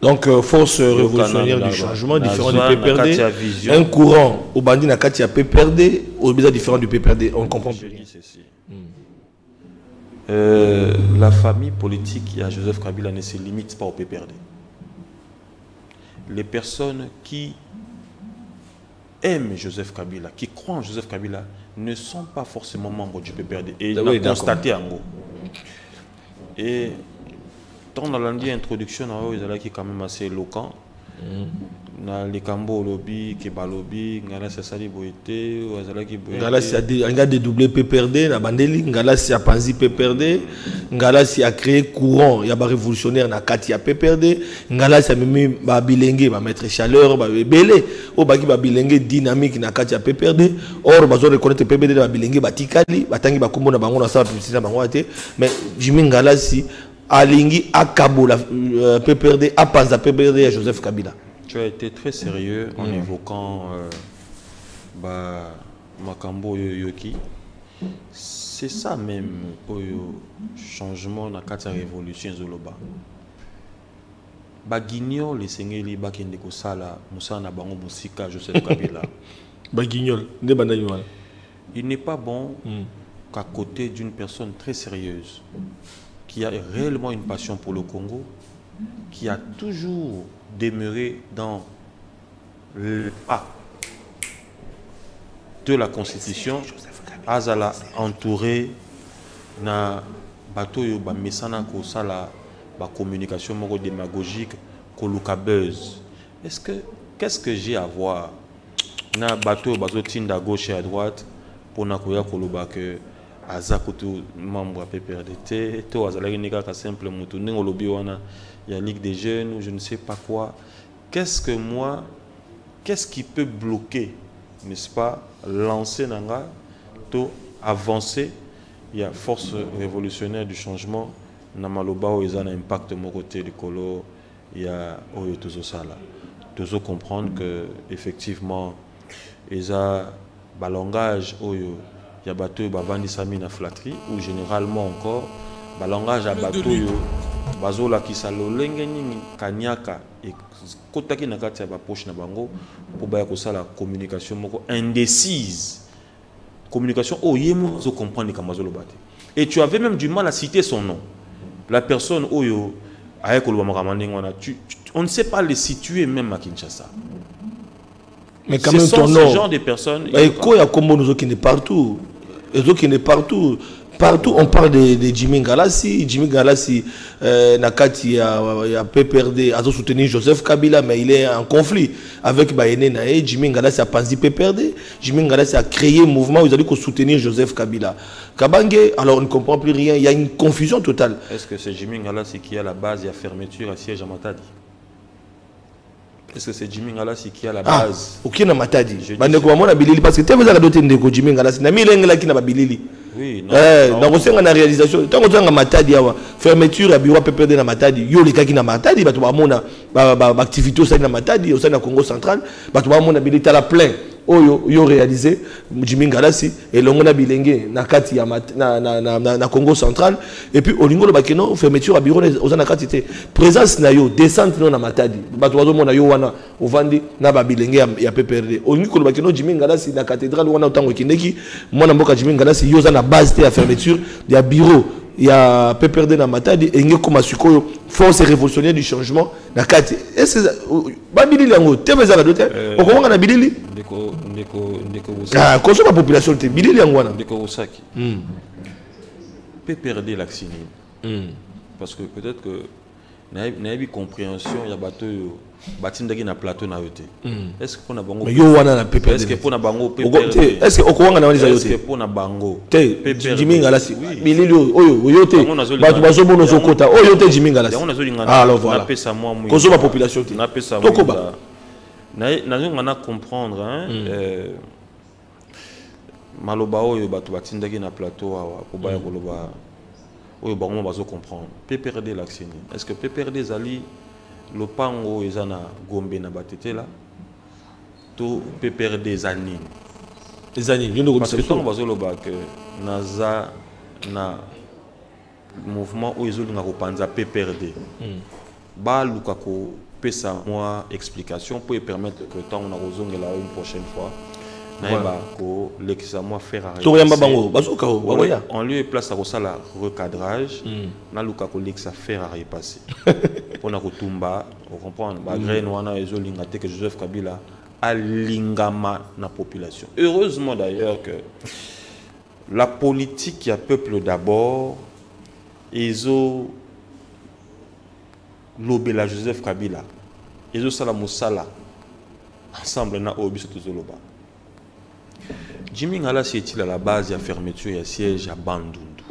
Donc, euh, force révolutionnaire du changement, différent du PPRD. Un courant au bandit na kati ya PPRD, au bizarre différent du PPRD. On comprend Je plus. dis ceci. Euh, la famille politique à Joseph Kabila ne se limite pas au PPRD. Les personnes qui aiment Joseph Kabila, qui croient en Joseph Kabila, ne sont pas forcément membres du PPRD. Et Ah on a constaté en gros. Et tant dans l'introduction, qui est quand même assez éloquent. Na likambo olobi ke balobi ngalasi asali boye te oyo azalaki boye te. Ngalasi a dé- anga dédoublé PPRD na bandeli, Ngalasi a panzi PPRD, Ngalasi a créé courant, il y a ba révolutionnaire na kati ya PPRD, Ngalasi a mimi ba bilenge ba mettre chaleur ba belé, o baki ba bilenge dynamique na kati ya PPRD, or bazo reconnaître PPRD ba bilenge batikali, batangi ba kombo na bango na sa publicité na bango te, mais Jimmy Ngalasi alingi akabola euh, PPRD apanza PPRD ya Joseph Kabila. Tu as été très sérieux en évoquant euh, bah, Makambo oyo yoki. C'est ça même oyo changement kati ya révolution ezoloba. baguignol esengeli bakende kosala mosala na bango mosika joseph kabila Ba guignol, nde bandani wana. il n'est pas bon qu'à côté d'une personne très sérieuse qui a réellement une passion pour le Congo qui a toujours demeuré dans le pas de la constitution azala entouré na bato oyo bamesana kosala bacommunication moko démagogique koluka buzz. Est-ce que qu'est-ce que j'ai à voir na oyo bazotinda à gauche et à droite mpona koya koloba ke aza kutu membre ya pprd te to azalaki nde kaka simple motu ndenge olobi wana ya ligue des jeunes je ne sais pas quoi. Qu'est-ce que moi qu'est-ce qui peut bloquer n'est-ce pas lancer na nga to avancer ya force révolutionnaire du changement. Na maloba oyo eza na impact moko te likolo ya oyo tozosala tozo comprendre que effectivement eza balangage oyo ya bato oyo bavandisami na flatterie ou généralement encore balangage ya bato oyo bazolakisa lolenge nini kaniaka ekotaki na kati ya bapoche na bango mpo baya kosala communication moko indécise. Communication oyo ye mo azocomprendre likambo azoloba te. Et tu avais même du mal à citer son nom. La personne oyo aye koloba makambo ndenge wana. On ne sait pas le situer même à kinshasa. Mais quand ce même sont ton ce nom. genre de personnes Bah, eko ya kombo nous qui est partout. Ezokende partout partout on parle de, de jimmy ngalasi. Jimmy ngalasi euh, na kati ya, ya pprd azosoutenir joseph kabila mais il est en conflit avec baene na ye. Jimmy ngalasi apanzi pprd jimmy ngalasi a créé un mouvement où ils allaient soutenir joseph kabila. Kabange alors on ne comprend plus rien. Il y a une confusion totale. Est-ce que c'est Jimmy Ngalassi qui a la base et la fermeture à siège à Matadi? Est-ce que c'est Jimmy Ngalassi qui a la ah base? okie na matadi bandeko bamona bilili parce que te ezaka do te ndeko jimmy ngalasi. Na milengelaki na babilili Oui, non. Eh, nakosenga na réalisation ntango ozanga matadi awa fermeture ya bureau ppd na matadi. Yo olekaki na matadi bato bamona baactivité osali na matadi osali na congo central bato bamona bili tala plein oyo yo réalisé jimi ngalasi elongo na bilenge na kati ya na, na, na, na, congo central. Et puis olingi olobaki no fermeture ya bureau oza na présence na yo descente no na matadi. Bato bazomona yo wana ovandi na babilenge ya, ya pprd olingi kolobaki no jimi ngalasi na cathédrale wana ntango ekendeki mwana mboka oza na base te ya fermeture ya bureau ya pprd na matadi enge koma sikoyo force révolutionnaire du changement na kati. Est-ce que- babilili yango te bezaka do te? Okomanga na bilili? Ndeko, ndeko, ndeko. Ah, koso population te bilili yango wana? Ndeko Wosaki. Peut perdre l'accès. Parce que peut-être que n'a pas compréhension, il y a bateau, batindaki na plateau na yote. Est-ce que pour na bango Mais yo wana na. Est-ce bango te, est-ce okowanga na wana eza yo Est-ce que te pour na bango te bilili oyo oyo te. Bato bazomona ozokota oyo te jimi ngalasi yango nazolinga Ah, alors voilà. Napesa mwa kozoba population te. Tokoba. nazonga na comprendre hein, euh, maloba oyo bato batindaki na plateau awa po baya koloba oyo bango bazocomprendre pprd l'accès nini? Est ce que pprd ezali lopango oyo eza na gombe na batetela. To pprd eza nini eza nini que ntango bazoloba ke naza na mouvement oyo ezolinga kopanza pprd baluka kopesa mwa explication mpo epermettre que ntango na kozongela yo une prochaine fois nayeba kolekisa mwa tokoyamba repasser. bango bazoka o bakoya en lieu et place ya kosala recadrage. Naluka kolekisa faire à repasser mpona kotumba ocomprendre bagraine wana ezolinga te que joseph kabila alingama na population. Heureusement d'ailleurs que la politique ya peuple d'abord ezo lobela joseph kabila ezosala mosala ensemble na oyo biso tozoloba jimmy ngalasi est-il à la base ya fermeture ya siège ya bandundu?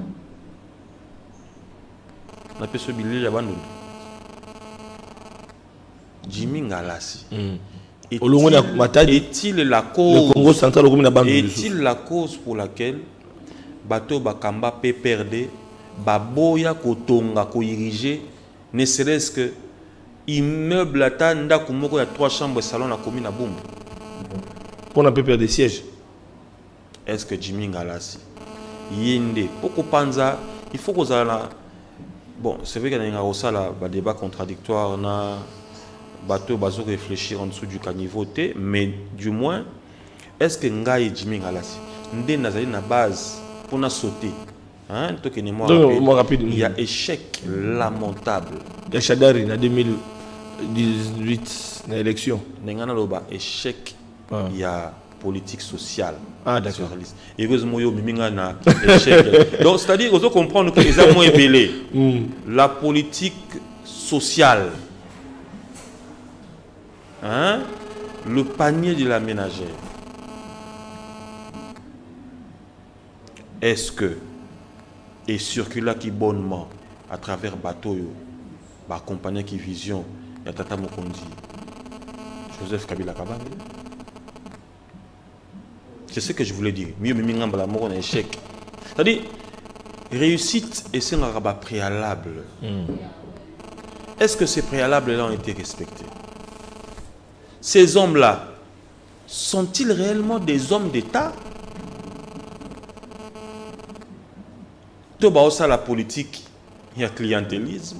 Napesa yo bilili ya bandundu. Jimmy ngalasi. Est-il- Matadi, est-il la le cause congo central est-il la cause pour laquelle bato bakamba pprd baboya kotonga koirige ne serait-ce que immeuble ata ndako moko ya trois chambres salon na komi na bumbu? Mpona ppr de siège est-ce que jimmy ngalasi? Ye nde mpo kopanza il faut kozala na bon c'est vrai kenalinga kosala badébat contradictoire na bato bazo réfléchir en dessous du caniveau te mais du moins est-ce que ngai jimmy ngalasi nde nazali na base mpona sauter? Hein? tokende mwa rapide. rapide, il y a mm. échec lamentable ya shadari na 2018 na élection ndenge naloba échec Ah. ya politique sociale Ah, d'accord. liste. heureusement ngai na échec donc c'est à dire ozo comprendre que eza moins ebele la politique sociale hein? le panier de la ménagère est-ce que et circulaki bonnement à travers bateau oyo baccompagnaki vision ya tata mokonzi joseph kabila kabange c'est ce que je voulais dire. Mieux na échec. C'est-à-dire réussite esengaka bapréalable est-ce que ces préalables là ont été respectés? Ces hommes là sont-ils réellement des hommes d'état? To baosala politique ya clientélisme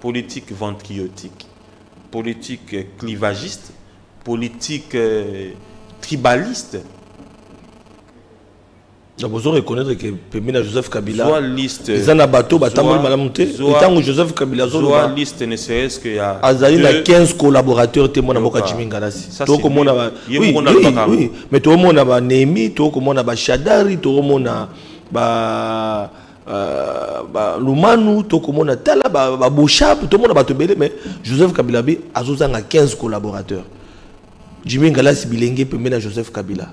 politique ventriotique politique clivagiste politique euh, tribaliste donc ozo reconnaître que pembeni na joseph kabila liste eza na bato batamboli Zwa- malamu te. Zwa- ntango joseph kabila Zwa azoloba liste ne serait-ce que ya azali na deux- 15 collaborateurs te mwana mboka Yoka. jimi ngalasi Ça, tokomona oui, mais tokomona banemi tokomona bashadari tokomona ba euh, ba lumanu tokomona tala ba- baboshap tomona bato ebele mais joseph kabila bi azozanga 15 collaborateurs. Jimi ngalasi bilenge pembeni na joseph kabila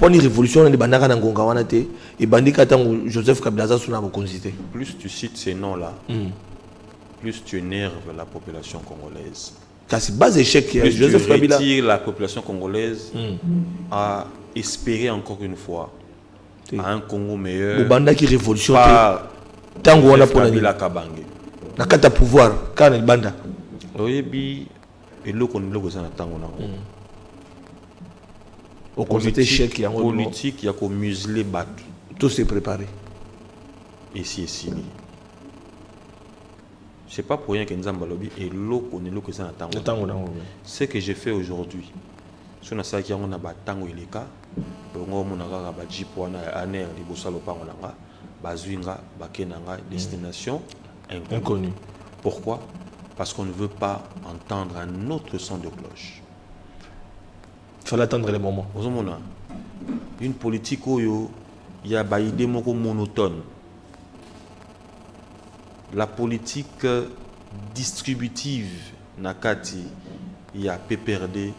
mponi révolution wana ebandaka na ngonga wana te ebandi ka ntango joseph kabila aza suna bokonzi te. Plus tu cites ces noms-là, plus tu énerves la population congolaise. kasi base échec ya joseph kabila. la population congolaise à espérer encore une fois à un Congo meilleur bobandaki révolution te. Ntango wana Joseph mpona nini? Kabila Kabange. na kati ya pouvoir kaka na libanda oyebi eloko na eloko eza na ntango nango okonzete échec yango no politique ya komusle bato to se préparer esi esili c'est pas pour rien que nzambe alobi eloko na eloko eza na ntango nango. ntango nango ce que j'ai fait aujourd'hui so nasalaki yango na batango eleka bongo omona kaka bajip wana ya aner liboso ya lopango na nga bazwi nga bake na nga destination inconnue. inconnu pourquoi? Parce qu'on ne veut pas entendre un autre son de cloche fallait attendre le moment une politique oyo ya baide moko monotone. La politique distributive na kati ya pprd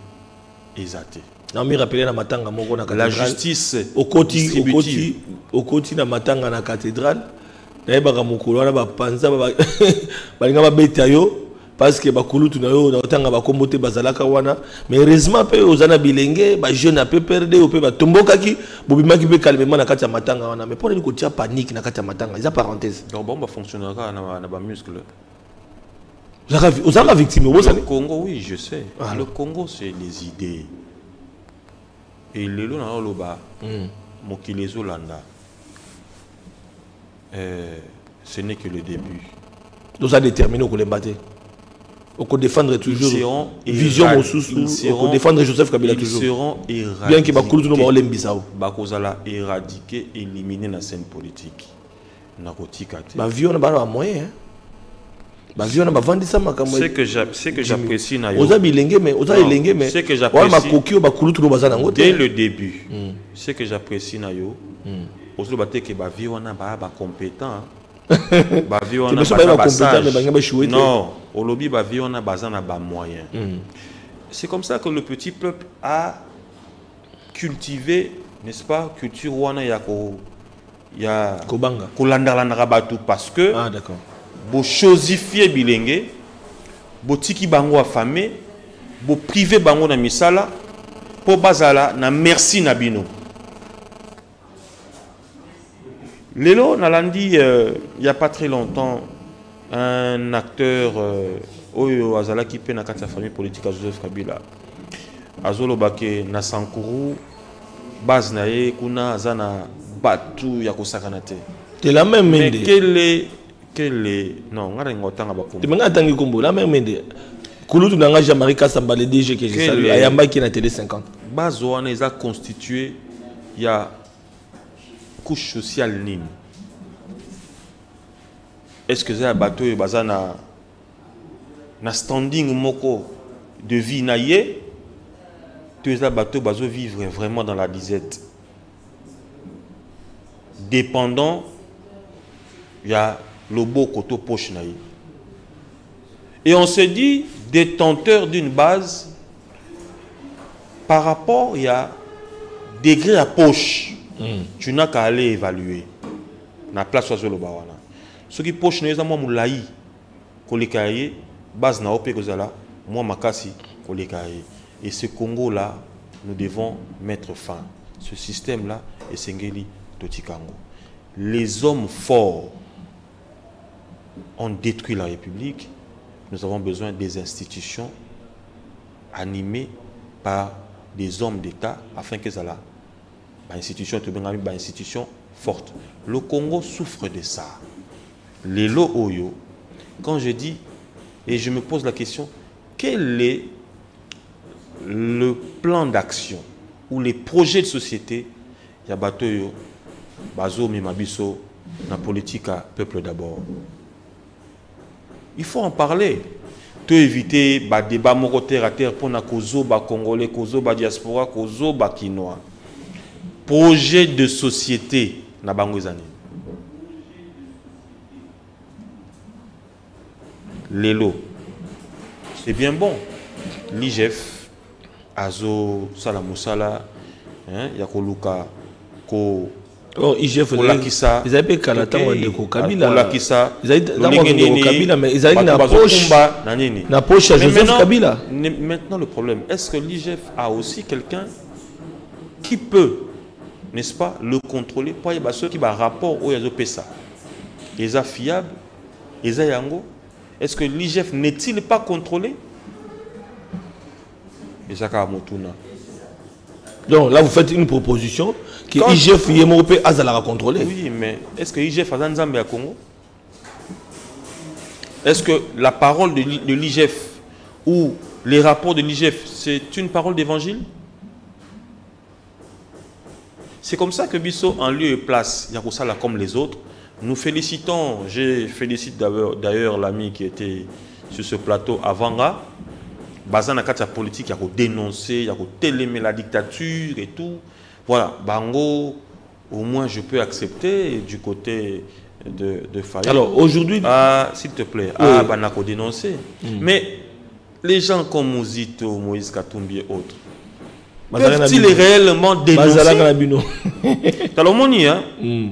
eza te na mi rappelé na matanga moko na la justice okoti na matanga na cathédrale nayebaka mokolo wana bapanza ba- balinga babeta yo parce que bakulutu na yo naotanga bakombo te bazalaka wana. Mais heureusement mpe oza na bilenge bajeune ya pprd oyo mpe batombokaki bobimaki mpe kalemema na kati ya matanga wana. Mais mpo nani kotia panique na kati ya matanga? Eza parenthèse. Donc bango bafonctionnera kaka na ba- na bamuscle Ozalaka vi- ozalaka victime le obosani congo oui je sais. Ah, le congo c'est les idées. Et lelo na oloba mokili ezolanda. Euh, ce n'est que le début. Oza déterminé okolemba te okodéfendre ils toujours vision mosusu ils seront- okodéfendre joseph kabila ils toujours. seront bien ke bakulutu no éradiqués. baolembisa o bakozala éradiqué éliminé na scène politique. Nakotika te bavie wana bana bamoyen bavie wana bavandisa makambo ce que j'a- ce que j'apprécie na yo oza bilenge me oza elenge me ce que j'apprécie- wana makoki oyo bakulutu no baza nango dès le début ce que j'apprécie na yo ozoloba te ke bavie wana baya bacompétent bavie wana bacompétent, non olobi bavie wana baza na bamoyen c'est comme ça que le petit peuple a cultivé n'est-ce pas culture wana ya ko ya kobanga. kolandalandaka bato parce que ah bochosifie bilenge botiki bango afame boprive bango na misala mpo bazala na merci na bino lelo nalandi euh, il y a pas très longtemps un acteur euh, oyo mpe na kati ya famille politique ya joseph kabila. Azoloba ke na sankuru base na ye kuna aza na bato ya kosakana te. Te la même mais mende quel est quel est non nga renga otanga bakombo te menga atangi kombo la même mende kulutu na nga jean-marie kasamba le dg que je salue est- ayambaki na télé 50 base wana eza constitué ya couche sociale nini? Est ce que bato oyo baza na standing moko de vie na ye? To eza bato oyo bazovivre vraiment dans la disette. Dépendant ya loboko to poche na ye. Et on se dit détenteur d'une base par rapport a degré à poche tu n'as qu'à aller évaluer. Na place azoloba wana. Soki poche na yo eza mwa molai koleka base na yo mpe kozala mwa makasi koleka et ce congo là nous devons mettre fin. Ce système là esengeli totika yango les hommes forts ont détruit la république. Nous avons besoin des institutions animées par des hommes d'État afin que institution, institution forte. Le Congo souffre de ça. Les lots Oyo, quand je dis, et je me pose la question, quel est le plan d'action ou les projets de société ya bato oyo bazomema biso na politique ya peuple d'abord il faut en parler to éviter badébat moko terre à terre mpona kozoba congolais kozoba diaspora kozoba kinois projet de société na bango eza nini? Lelo. C'est bien bon. L'igef azosala mosala hein, ya koluka ko Oh, IGF kolakisa ezali mpe kala ntango ndeko kabila kolakisa ezali na poche ya joseph kabila. Maintenant, le problème, est-ce que l'IGF a aussi quelqu'un qui peut, n'est-ce pas, le contrôler. Pour ceux qui ont rapport au Pesa Ils sont fiables Ils sont yango. Est-ce que l'IGF n'est-il pas contrôlé? Et ça, donc là vous faites une proposition que Quand- igf ye moko mpe azalaka contrôlé. Oui, mais est-ce que l'IGF a un Zambie à Congo? Est-ce que la parole de l'IGF ou les rapports de l'IGF, c'est une parole d'évangile? C'est comme ça que Bissot, en lieu et place, Yakosala comme les autres, nous félicitons, je félicite d'ailleurs- l'ami qui était sur ce plateau avant là, basé na kati ya politique ya dénoncer, ya télémer la dictature et tout. Voilà, Bango, au moins je peux accepter du côté de, de Fayet. alors aujourd'hui Ah, s'il te plaît, ah, Banako dénoncer. Mais les gens comme Mouzito, Moïse Katumbi et autres, peuvent-ils réellement dénoncer Talomoni, hein Mm.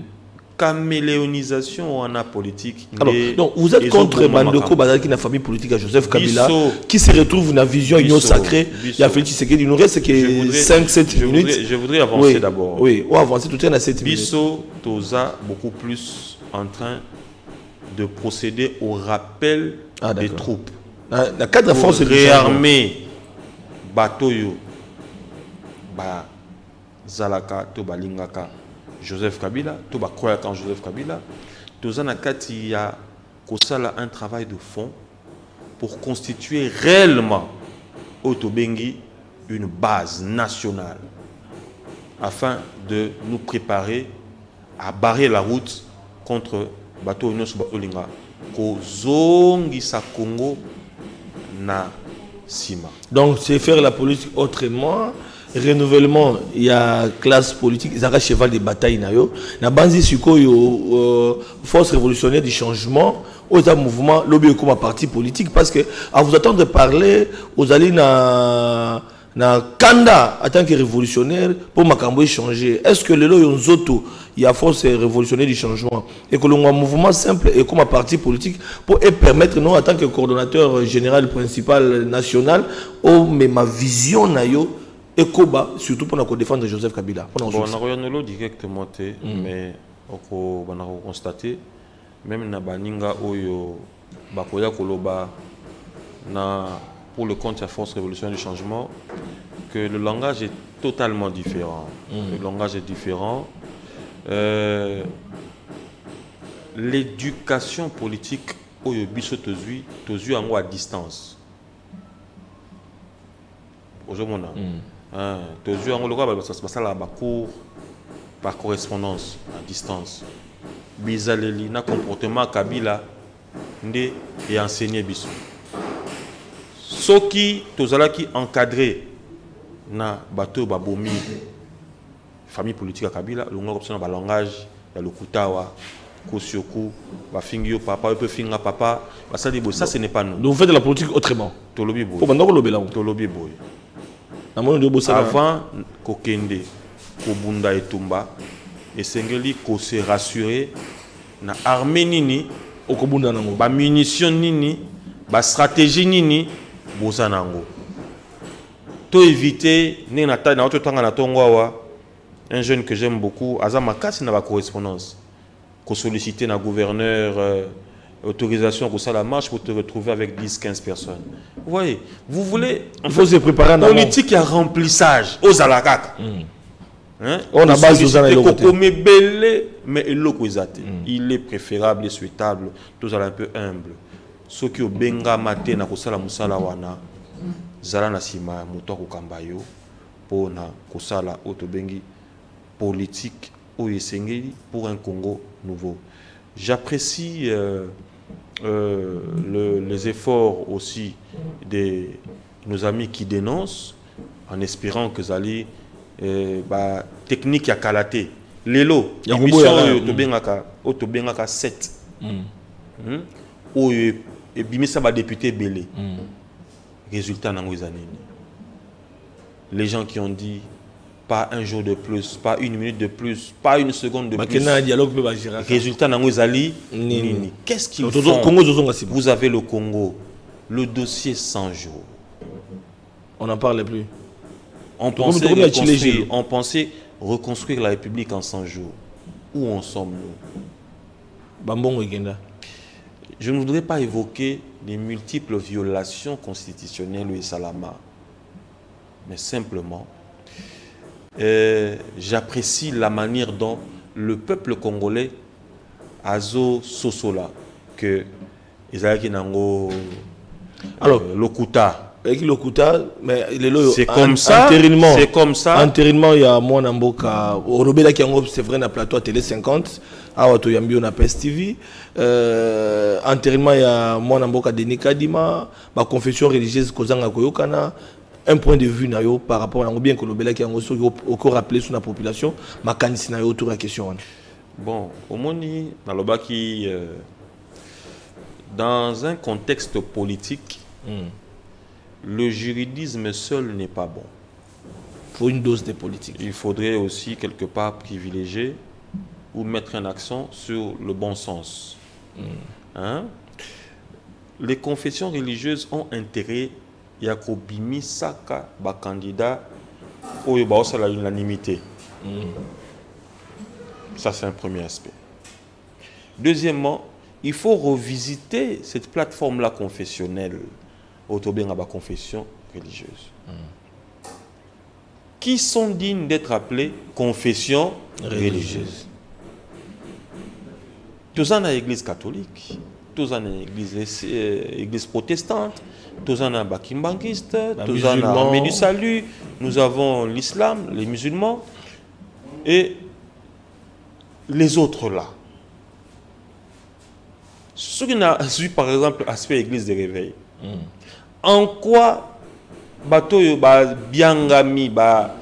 caméléonisation en politique. Alors, donc vous êtes contre makambo. Bazalaki na famille politique à Joseph Kabila qui se retrouve dans la vision union sacrée. Il y a. Félix Tshisekedi. Il nous reste Je que voudrais- 5-7 je minutes. voudrais- je voudrais avancer d'abord. Oui, on va avancer tout à 7 minutes. Bisso Toza beaucoup plus en train de procéder au rappel Ah, des troupes. Dans le cadre de Pour force de réarmer Batoyo Zalaka to balingaka Joseph Kabila to bakoyaka en Joseph Kabila toza na kosala un travail de fond pour constituer réellement Otobengi une base nationale afin de nous préparer à barrer la route contre bateau nyonso Congo na nsima Donc, c'est faire la politique autrement. Renouvellement, il y a classe politique, ont cheval de bataille. Na yo. Na banzi suko yo, euh, force révolutionnaire du changement, aux mouvement, lobby comme un parti politique, parce que à vous attendre parler, allez na na kanda en tant que révolutionnaire pour makambo changer est-ce que le lo yonzoto il y a force révolutionnaire du changement et que l'on mouvement simple et comme un parti politique pour et permettre nous en tant que coordonnateur général principal national au mais ma vision na yo ekoba surtout pour nous défendre Joseph Kabila. Bon nakoyanelo directement te mais oko bana constater même na baninga oyo bakoya koloba na pour le compte de la force révolutionnaire du changement que le langage est totalement différent. Le langage est différent. Euh, l'éducation politique oyo biso tozwi tozwi yango à distance. Ozomona tozwi yango lokola bas- basalaka bacours par correspondance à distance. Bizaleli na comportement kabila nde eenseigne biso. Soki tozalaki encadré na bato babomi famille politique ya kabila olongwaka biso na balangage ya lokutawa kosioku bafingi yo papa oyo mpe finga papa basali boye. Ça ce n'est pas nous. Donc vous faites la politique autrement. Tolobi pour boye bandako lobela ngo tolobi boye avant kokende kobunda etumba esengeli kose rassure na armée nini okobunda nango. bamunition nini bastratégie nini boza nango. To éviter ndenge na tali na ntongo awa un jeune que j'aime beaucoup aza makasi na bacorrespondance kosolliciter na gouverneur euh, autorisation kosala marche pour te retrouver avec 10-15 personnes. Vous voyez vous voulez il faut se préparer en politique ya remplissage. Ozala kaka Hein? On a base na mais te il est préférable et souhaitable. Tozala un peu humble. Soki obengama te na kosala mosala wana zala na nsima ya moto akokamba yo mpona kosala oyo tobengi politique au Essengeli pour un Congo nouveau. J'apprécie euh, euh, le- les efforts aussi de nos amis qui dénoncent en espérant que Zali euh, bah, technique ya kalaté. Lelo, émission koboya, oyo mm. tobengaka oyo tobengaka 7 Hmm? oyo ebimisa badepute ebele résultat nango eza nini? Les gens qui ont dit pas un jour de plus pas une minute de plus pas une seconde de plus. na dialogue résultat nango ezali Nini. nini. Qu'est-ce qu'ils font congo vous avez le congo. Le dossier 100 jours. On n'en parle plus. On pensait, reconstruire, Gilles. on pensait reconstruire la république en 100 jours. Où en sommes-nous? Je ne voudrais pas évoquer les multiples violations constitutionnelles et Salama, mais simplement, euh, j'apprécie la manière dont le peuple congolais azo sosola que ezalaki nango Alors, euh, lokuta. eyaki lokuta mais lelo C'est comme ça, entérinement c'est comme ça. entérinement ya mwana mboka. Olobelaki yango c'est vrai na plateau ya télé 50 awa toyambi yo na pes tv euh, entérinement ya mwana mboka denis kadima. Baconfession religieuse kozanga koyokana un point de vue na yo par rapport yango bien kolobelaki yango soki okorappele so na population makanisi na yo autour ya question wana Bon, omoni nalobaki euh, dans un contexte politique, le juridisme seul n'est pas bon. faut une dose de politique Il faudrait aussi quelque part privilégier ou mettre un accent sur le bon sens. Hein? Les confessions religieuses ont intérêt ya kobimisaka bakandidat oyo baosala l'unanimité. Ça, c'est un premier aspect. Deuxièmement, il faut revisiter cette plateforme-là confessionnelle, autobenga ba confession religieuse, qui sont dignes d'être appelées confessions religieuses. Tous en église catholique, tous en église, euh, église protestante, tous en bakimbanguiste, tous en musulmans. armée du salut, nous avons l'islam, les musulmans, et les autres là. Ce qui n'a suivi par exemple aspect église de réveil. En quoi oyo biangami ba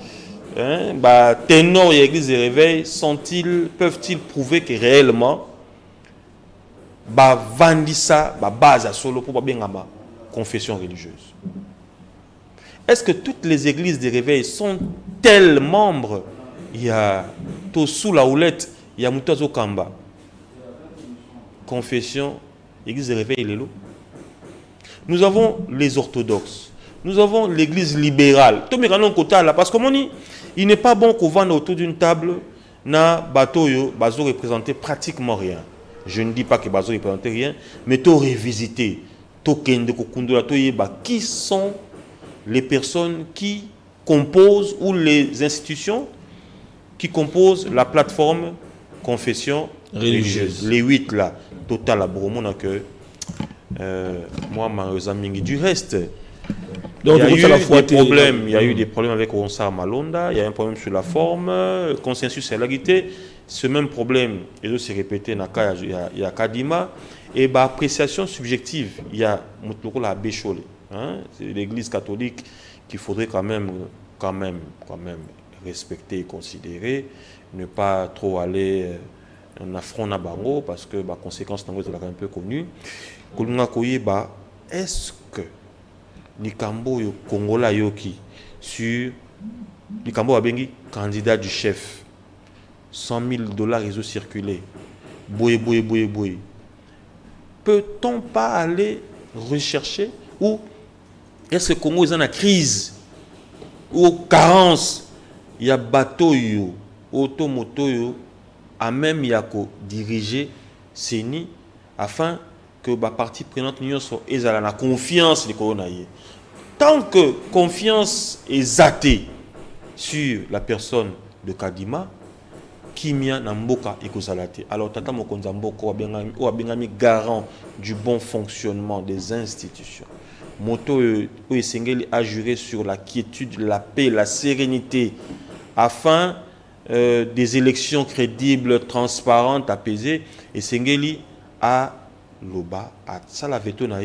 hein, ba ténor ya église de réveil sont-ils peuvent-ils prouver que réellement bavandisa babase ya solo mpo babengama confession religieuse. Est-ce que toutes les églises de réveil sont telles membres? Ya to sous la houlette ya moto azokamba confession église de réveil lelo nous avons les orthodoxes. Nous avons l'église libérale. Parce que moni il n'est pas bon kovanda autour d'une table na oyo bazo représenter pratiquement rien. Je ne dis pas que bazo représenter rien mais to révisiter tokende kokundola toyeba qui sont les personnes qui composent ou les institutions qui composent la plateforme confession Religieuse. Les huit là, total à Bromona que euh, moi, malheureusement, mingi. du reste, donc il y a eu des problèmes. Il y a eu des problèmes avec Ronsard Malonda. Il y a un problème sur la forme. euh, Consensus et l'agité. Ce même problème, et se répéter, il y a Kadima. Et bah, appréciation subjective, il y a la Béchole. Hein? C'est l'église catholique qu'il faudrait quand même, quand même, quand même respecter et considérer. Ne pas trop aller euh, en affront na bango parce que bah, conséquences nango ezalaka un peu kolinga koyeba est-ce que likambo oyo kongola ayoki sur likambo oyo babengi candidat du chef 100 000 dollars ezocircule boye boye boye boye peut-on pas aller rechercher ou est-ce que congo eza na crise ou carence ya bato oyo oyo to moto oyo à même ya kodiriger seni afin que bapartie prenante nyonso ezala na confiance likolo na ye tant que confiance te sur la personne de kadima kimia na mboka ekozala te. Alors tata mokonzi ya mboka oyo garant du bon fonctionnement des institutions. Moto oyo esengeli ajurer sur la quiétude la paix la sérénité afin euh, des élections crédibles, transparentes, apaisées, et Sengeli a loba, a ça la veto na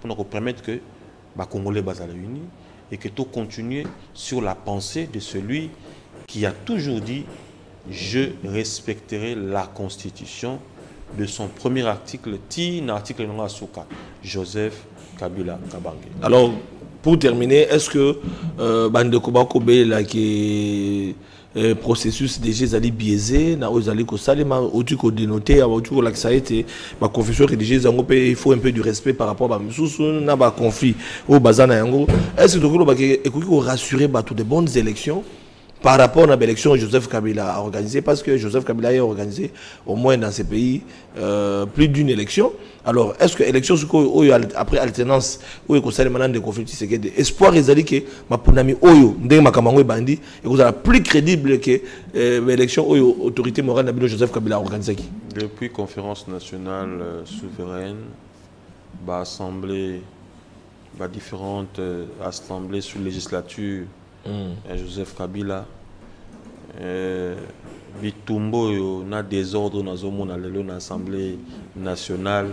pour nous permettre que les Congolais basent unis et que tout continue sur la pensée de celui qui a toujours dit je respecterai la constitution de son premier article, ti article non Asuka, Joseph Kabila Kabange. Alors, pour terminer, est-ce que euh, Bande Kobakobe, là, qui est processus déjà biaisé na ozali ko salema otu ko dénoter confession rédigée zango pe il faut un peu du respect par rapport à ba na conflit au bazana yango est-ce que tokolo ba ekoki ko rassurer ba de bonnes élections? Par rapport à l'élection Joseph Kabila a organisée, parce que Joseph Kabila a organisé au moins dans ces pays euh, plus d'une élection. Alors, est-ce que l'élection, après alternance, où il y a des conflits, c'est que espoir est que ma ponami oyo, makamango bandi, et vous êtes plus crédible que euh, l'élection où l'autorité morale de Joseph Kabila a organisé. Depuis conférence nationale euh, souveraine, bah, assemblée, bah, différentes assemblées sous législature, mm. joseph kabila. Eh, bitumba oyo na désordre nazomona lelo na assemblée nationale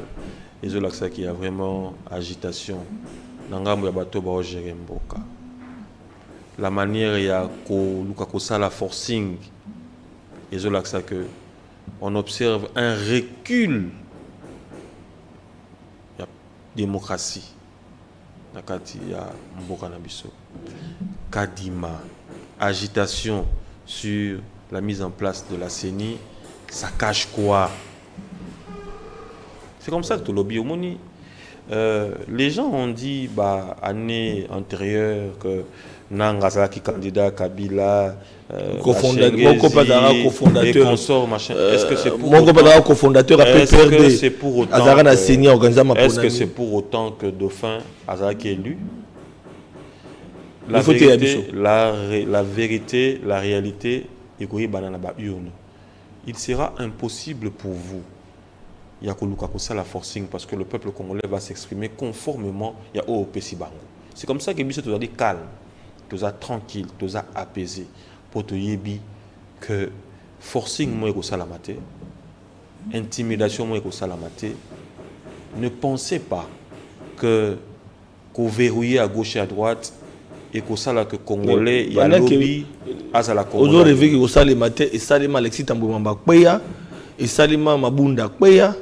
ezolakisaki ya vraiment agitation. Na ngambo ya bato baogere mboka. La manière ya koluka kosala forcing ezolakisa que on observe un recul ya démocratie na kati ya mboka na biso Kadima, agitation sur la mise en place de la CENI, ça cache quoi? C'est comme ça que tu lobby au Moni. Euh, les gens ont dit, bah, année antérieure, que Nanga qui candidat Kabila, euh, cofondateur, cofondateur, consorts, machin. Est-ce que c'est pour autant, cofondateur Est-ce que c'est pour autant que, que c'est pour autant que Dauphin Azara est élu? La vérité, la, la vérité, la réalité, il sera impossible pour vous il y a la forcing parce que le peuple congolais va s'exprimer conformément au Bango. C'est comme ça que Bisso doit dit calme, doit tranquille, doit apaisé pour te yebi que forcing moi la maté, intimidation moi la maté. Ne pensez pas que qu'on verrouiller à gauche et à droite ekosala que congolais ya lobi azala ozoreve ke kosalema te esalema alexis tambwema bakweya esalema mabunda kweya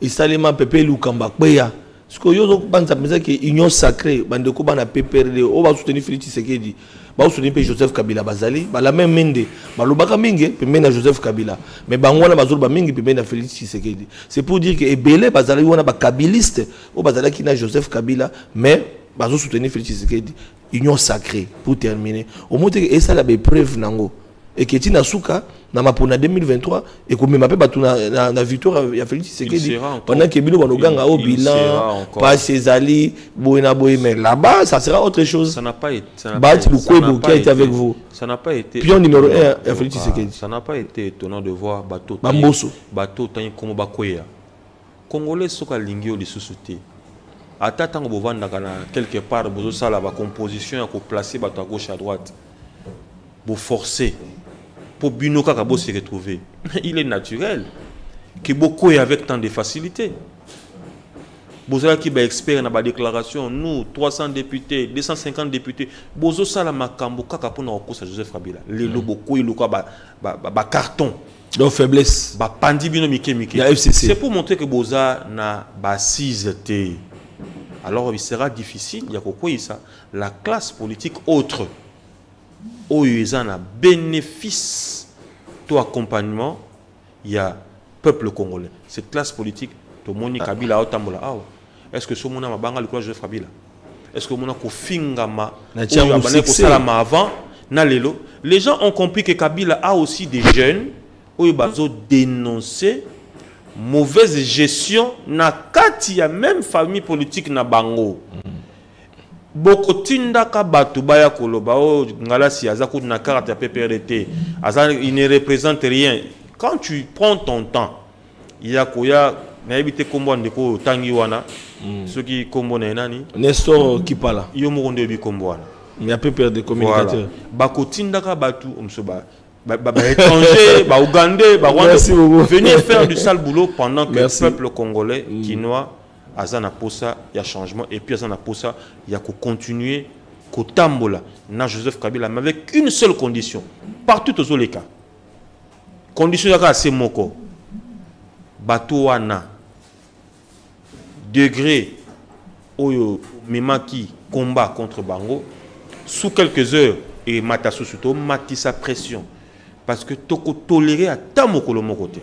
esalema pepe lukamba kweya. Sikoyo yozo ozobanisa mpenza ke union sacré bandeko bana pprd oyo basoutenir félix tshisekedi basoutenir mpe joseph kabila bazali balame mende. Balobaka mingi pembeni na joseph kabila mais bango wana bazoloba mingi pembeni na félix tshisekedi. C'est pour dire ke ebele bazalaki wana bakabiliste oyo bazalaki na joseph kabila mais bazosoutenir félix tshisekedi union sacrée pour terminer. Au moins et ça la preuve nango. Et que tina suka na mapona 2023 et comme mpe bato na, na, na victoire ya Félix Tshisekedi. pendant que bino banoganga au bilan pas ezali boye na boye. Mais là-bas ça sera autre chose. Ça n'a pas été Bati Lukwebo qui a été avec vous? ça n'a pas été pion numéro 1 ya Félix Tshisekedi. ça n'a pas été étonnant de voir bateau bamboso. Bateau tangi comme bakoya. Congolais soka lingio lisusu te ata ntango bovandaka na quelque part bozosala bacomposition ya koplace bato à gauche à droite. Boforce mpo bino kaka bose retrouver il est naturel ke bokoya avec tant de facilité. Bozalaki baexpert na badéclaration nous 300 députés 250 députés. Bozosala makambo kaka mpona kokosa joseph kabila. Lelo bokoyi lokola bacarton donc faiblesse. Bapandi bino mike mike c'est pour montrer que boza na basise te alors il sera difficile il y a ça. La classe politique autre où ils ont un bénéfice tout accompagnement il y a peuple congolais. Cette classe politique to moni kabila otambola awa est-ce que ce mona mabanga courage de kabila? Est-ce que mona ko fingama ko salama avant na lelo. Les gens ont compris que kabila a aussi des jeunes où ils ont dénoncé mauvaise gestion na kati ya même famille politique na bango. Bokotindaka bato baya koloba o ngalasi aza kutu na carte ya PPRD aza il ne représente rien. Quand tu prends ton temps ya koya nayebi te kombo ya ndeko otangi wana. Mm. soki kombo na ye nani? Nestor kipala. Yo moko nde oyebi kombo wana ya PPRD communicateur. Bakotindaka bato moso ba bah, bah, bah, étrangers, bah, ougandais, bah, Rwandais, venez faire du sale boulot pendant que Merci. le peuple congolais, quinois, aza na posa, il y a changement, et puis aza na posa, il y a qu'à continuer, kotambola, na Joseph Kabila, mais avec une seule condition, partout aux les cas. Condition yaka assez moko. Bato wana, degré oyo memaki combat contre bango. Sous quelques heures et matasu surtout mati sa pression parce que tolérer à ta mokolo moko te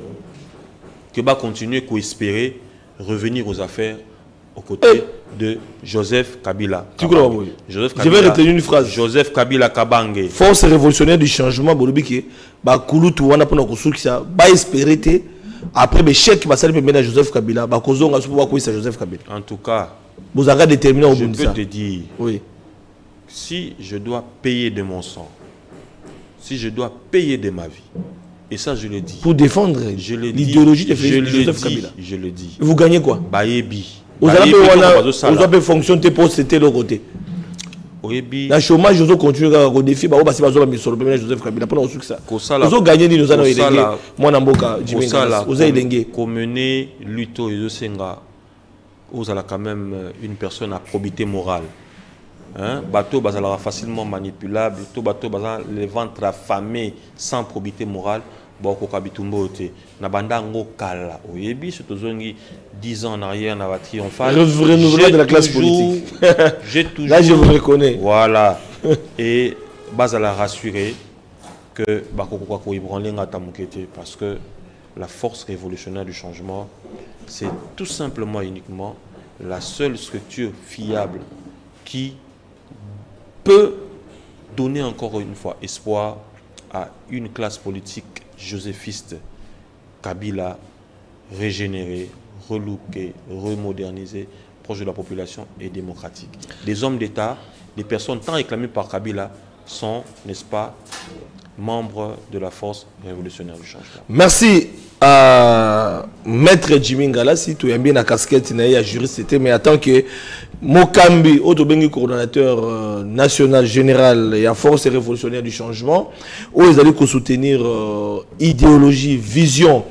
que va continuer qu'on espérer revenir aux affaires aux côtés de Joseph Kabila. Tu crois, Kabange. oui. Joseph Je vais retenir une phrase. Joseph Kabila Kabange. force révolutionnaire du changement bolobi ke bakulutu wana mpona kosukisa baespere te après becheke basali pembeni ya joseph kabila bakozonga so mpo bakoyisa joseph kabila En tout cas, bozalaka déterminé je peux te dire oui si je dois payer de mon sang, si je dois payer de ma vie, et ça je le dis, pour défendre je le dis, l'idéologie de je Félix- le joseph dis, kabila. Je le dis, vous gagnez quoi? Bayebi, ozala mpe Bayebi wana to bazosala. ozwa mpe fonction te mpo sete eloko te oyebi na chômage ozocontinue kaka kodéfie bango basi bazwa bamisolo pembeni ya joseph kabila. Mpona kosukisa Kosala- ozoganye nini oza na elenge mwana mboka oza elenge komener lutte oyo ezosenga ozala quand même euh, une personne à probité morale hein? bato bazalaka facilement manipulable to bato baza le ventre affamé sans probité morale bakokoka bitumba oyo te na banda yango kala oyebi so tozongi 10 ans en arrière na batriomphale Re- renouvellement de la classe politique. j'ai toujours Là, je vous reconnais. voilà et bazala rassuré que bakokoka koébranler ngata moke te parce que la force révolutionnaire du changement c'est tout simplement et uniquement la seule structure fiable qui peut donner encore une fois espoir à une classe politique joséphiste Kabila régénérée, relookée, remodernisée, proche de la population et démocratique. Des hommes d'État, des personnes tant réclamées par Kabila sont, n'est-ce pas, membres de la force révolutionnaire du changement. merci à maître jimmy ngalasi toyambi na casquette na ye ya juriste te mais en tant que mokambi oyo tobengi coordonnateur euh, national général ya force révolutionnaire du changement oyo ezali kosoutenir euh, idéologie vision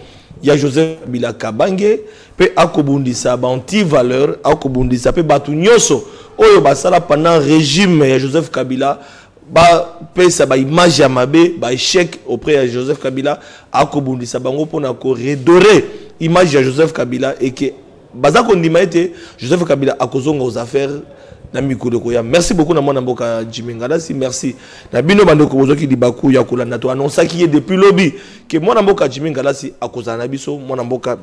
ya joseph kabila kabange mpe akobundisa baantivaleur akobundisa mpe bato nyonso oyo basala pendant régime ya joseph kabila bapesa baimage ya mabe baéchec auprès ya joseph kabila akobundisa bango mpona koredore image ya joseph kabila eke baza kondima ete joseph kabila akozonga aux affaires na mikolo ekoya merci beaucoup na mwana mboka ngalasi merci. Na bino bandeko bozwaki libaku ya kolanda toannonsaki ye depuis lobi ke mwana mboka jimi ngalasi akozala na biso. Mwana mboka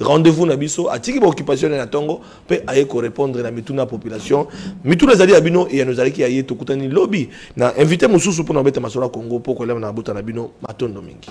rendez-vous na biso. Atiki baoccupation na ntongo mpe aye korépondre na mituna population. Mituna ezali ya bino eyano ezalaki ya ye tokutani na invité mosusu mpona kobeta masolo ya kongo mpo kolema na bota na matondo mingi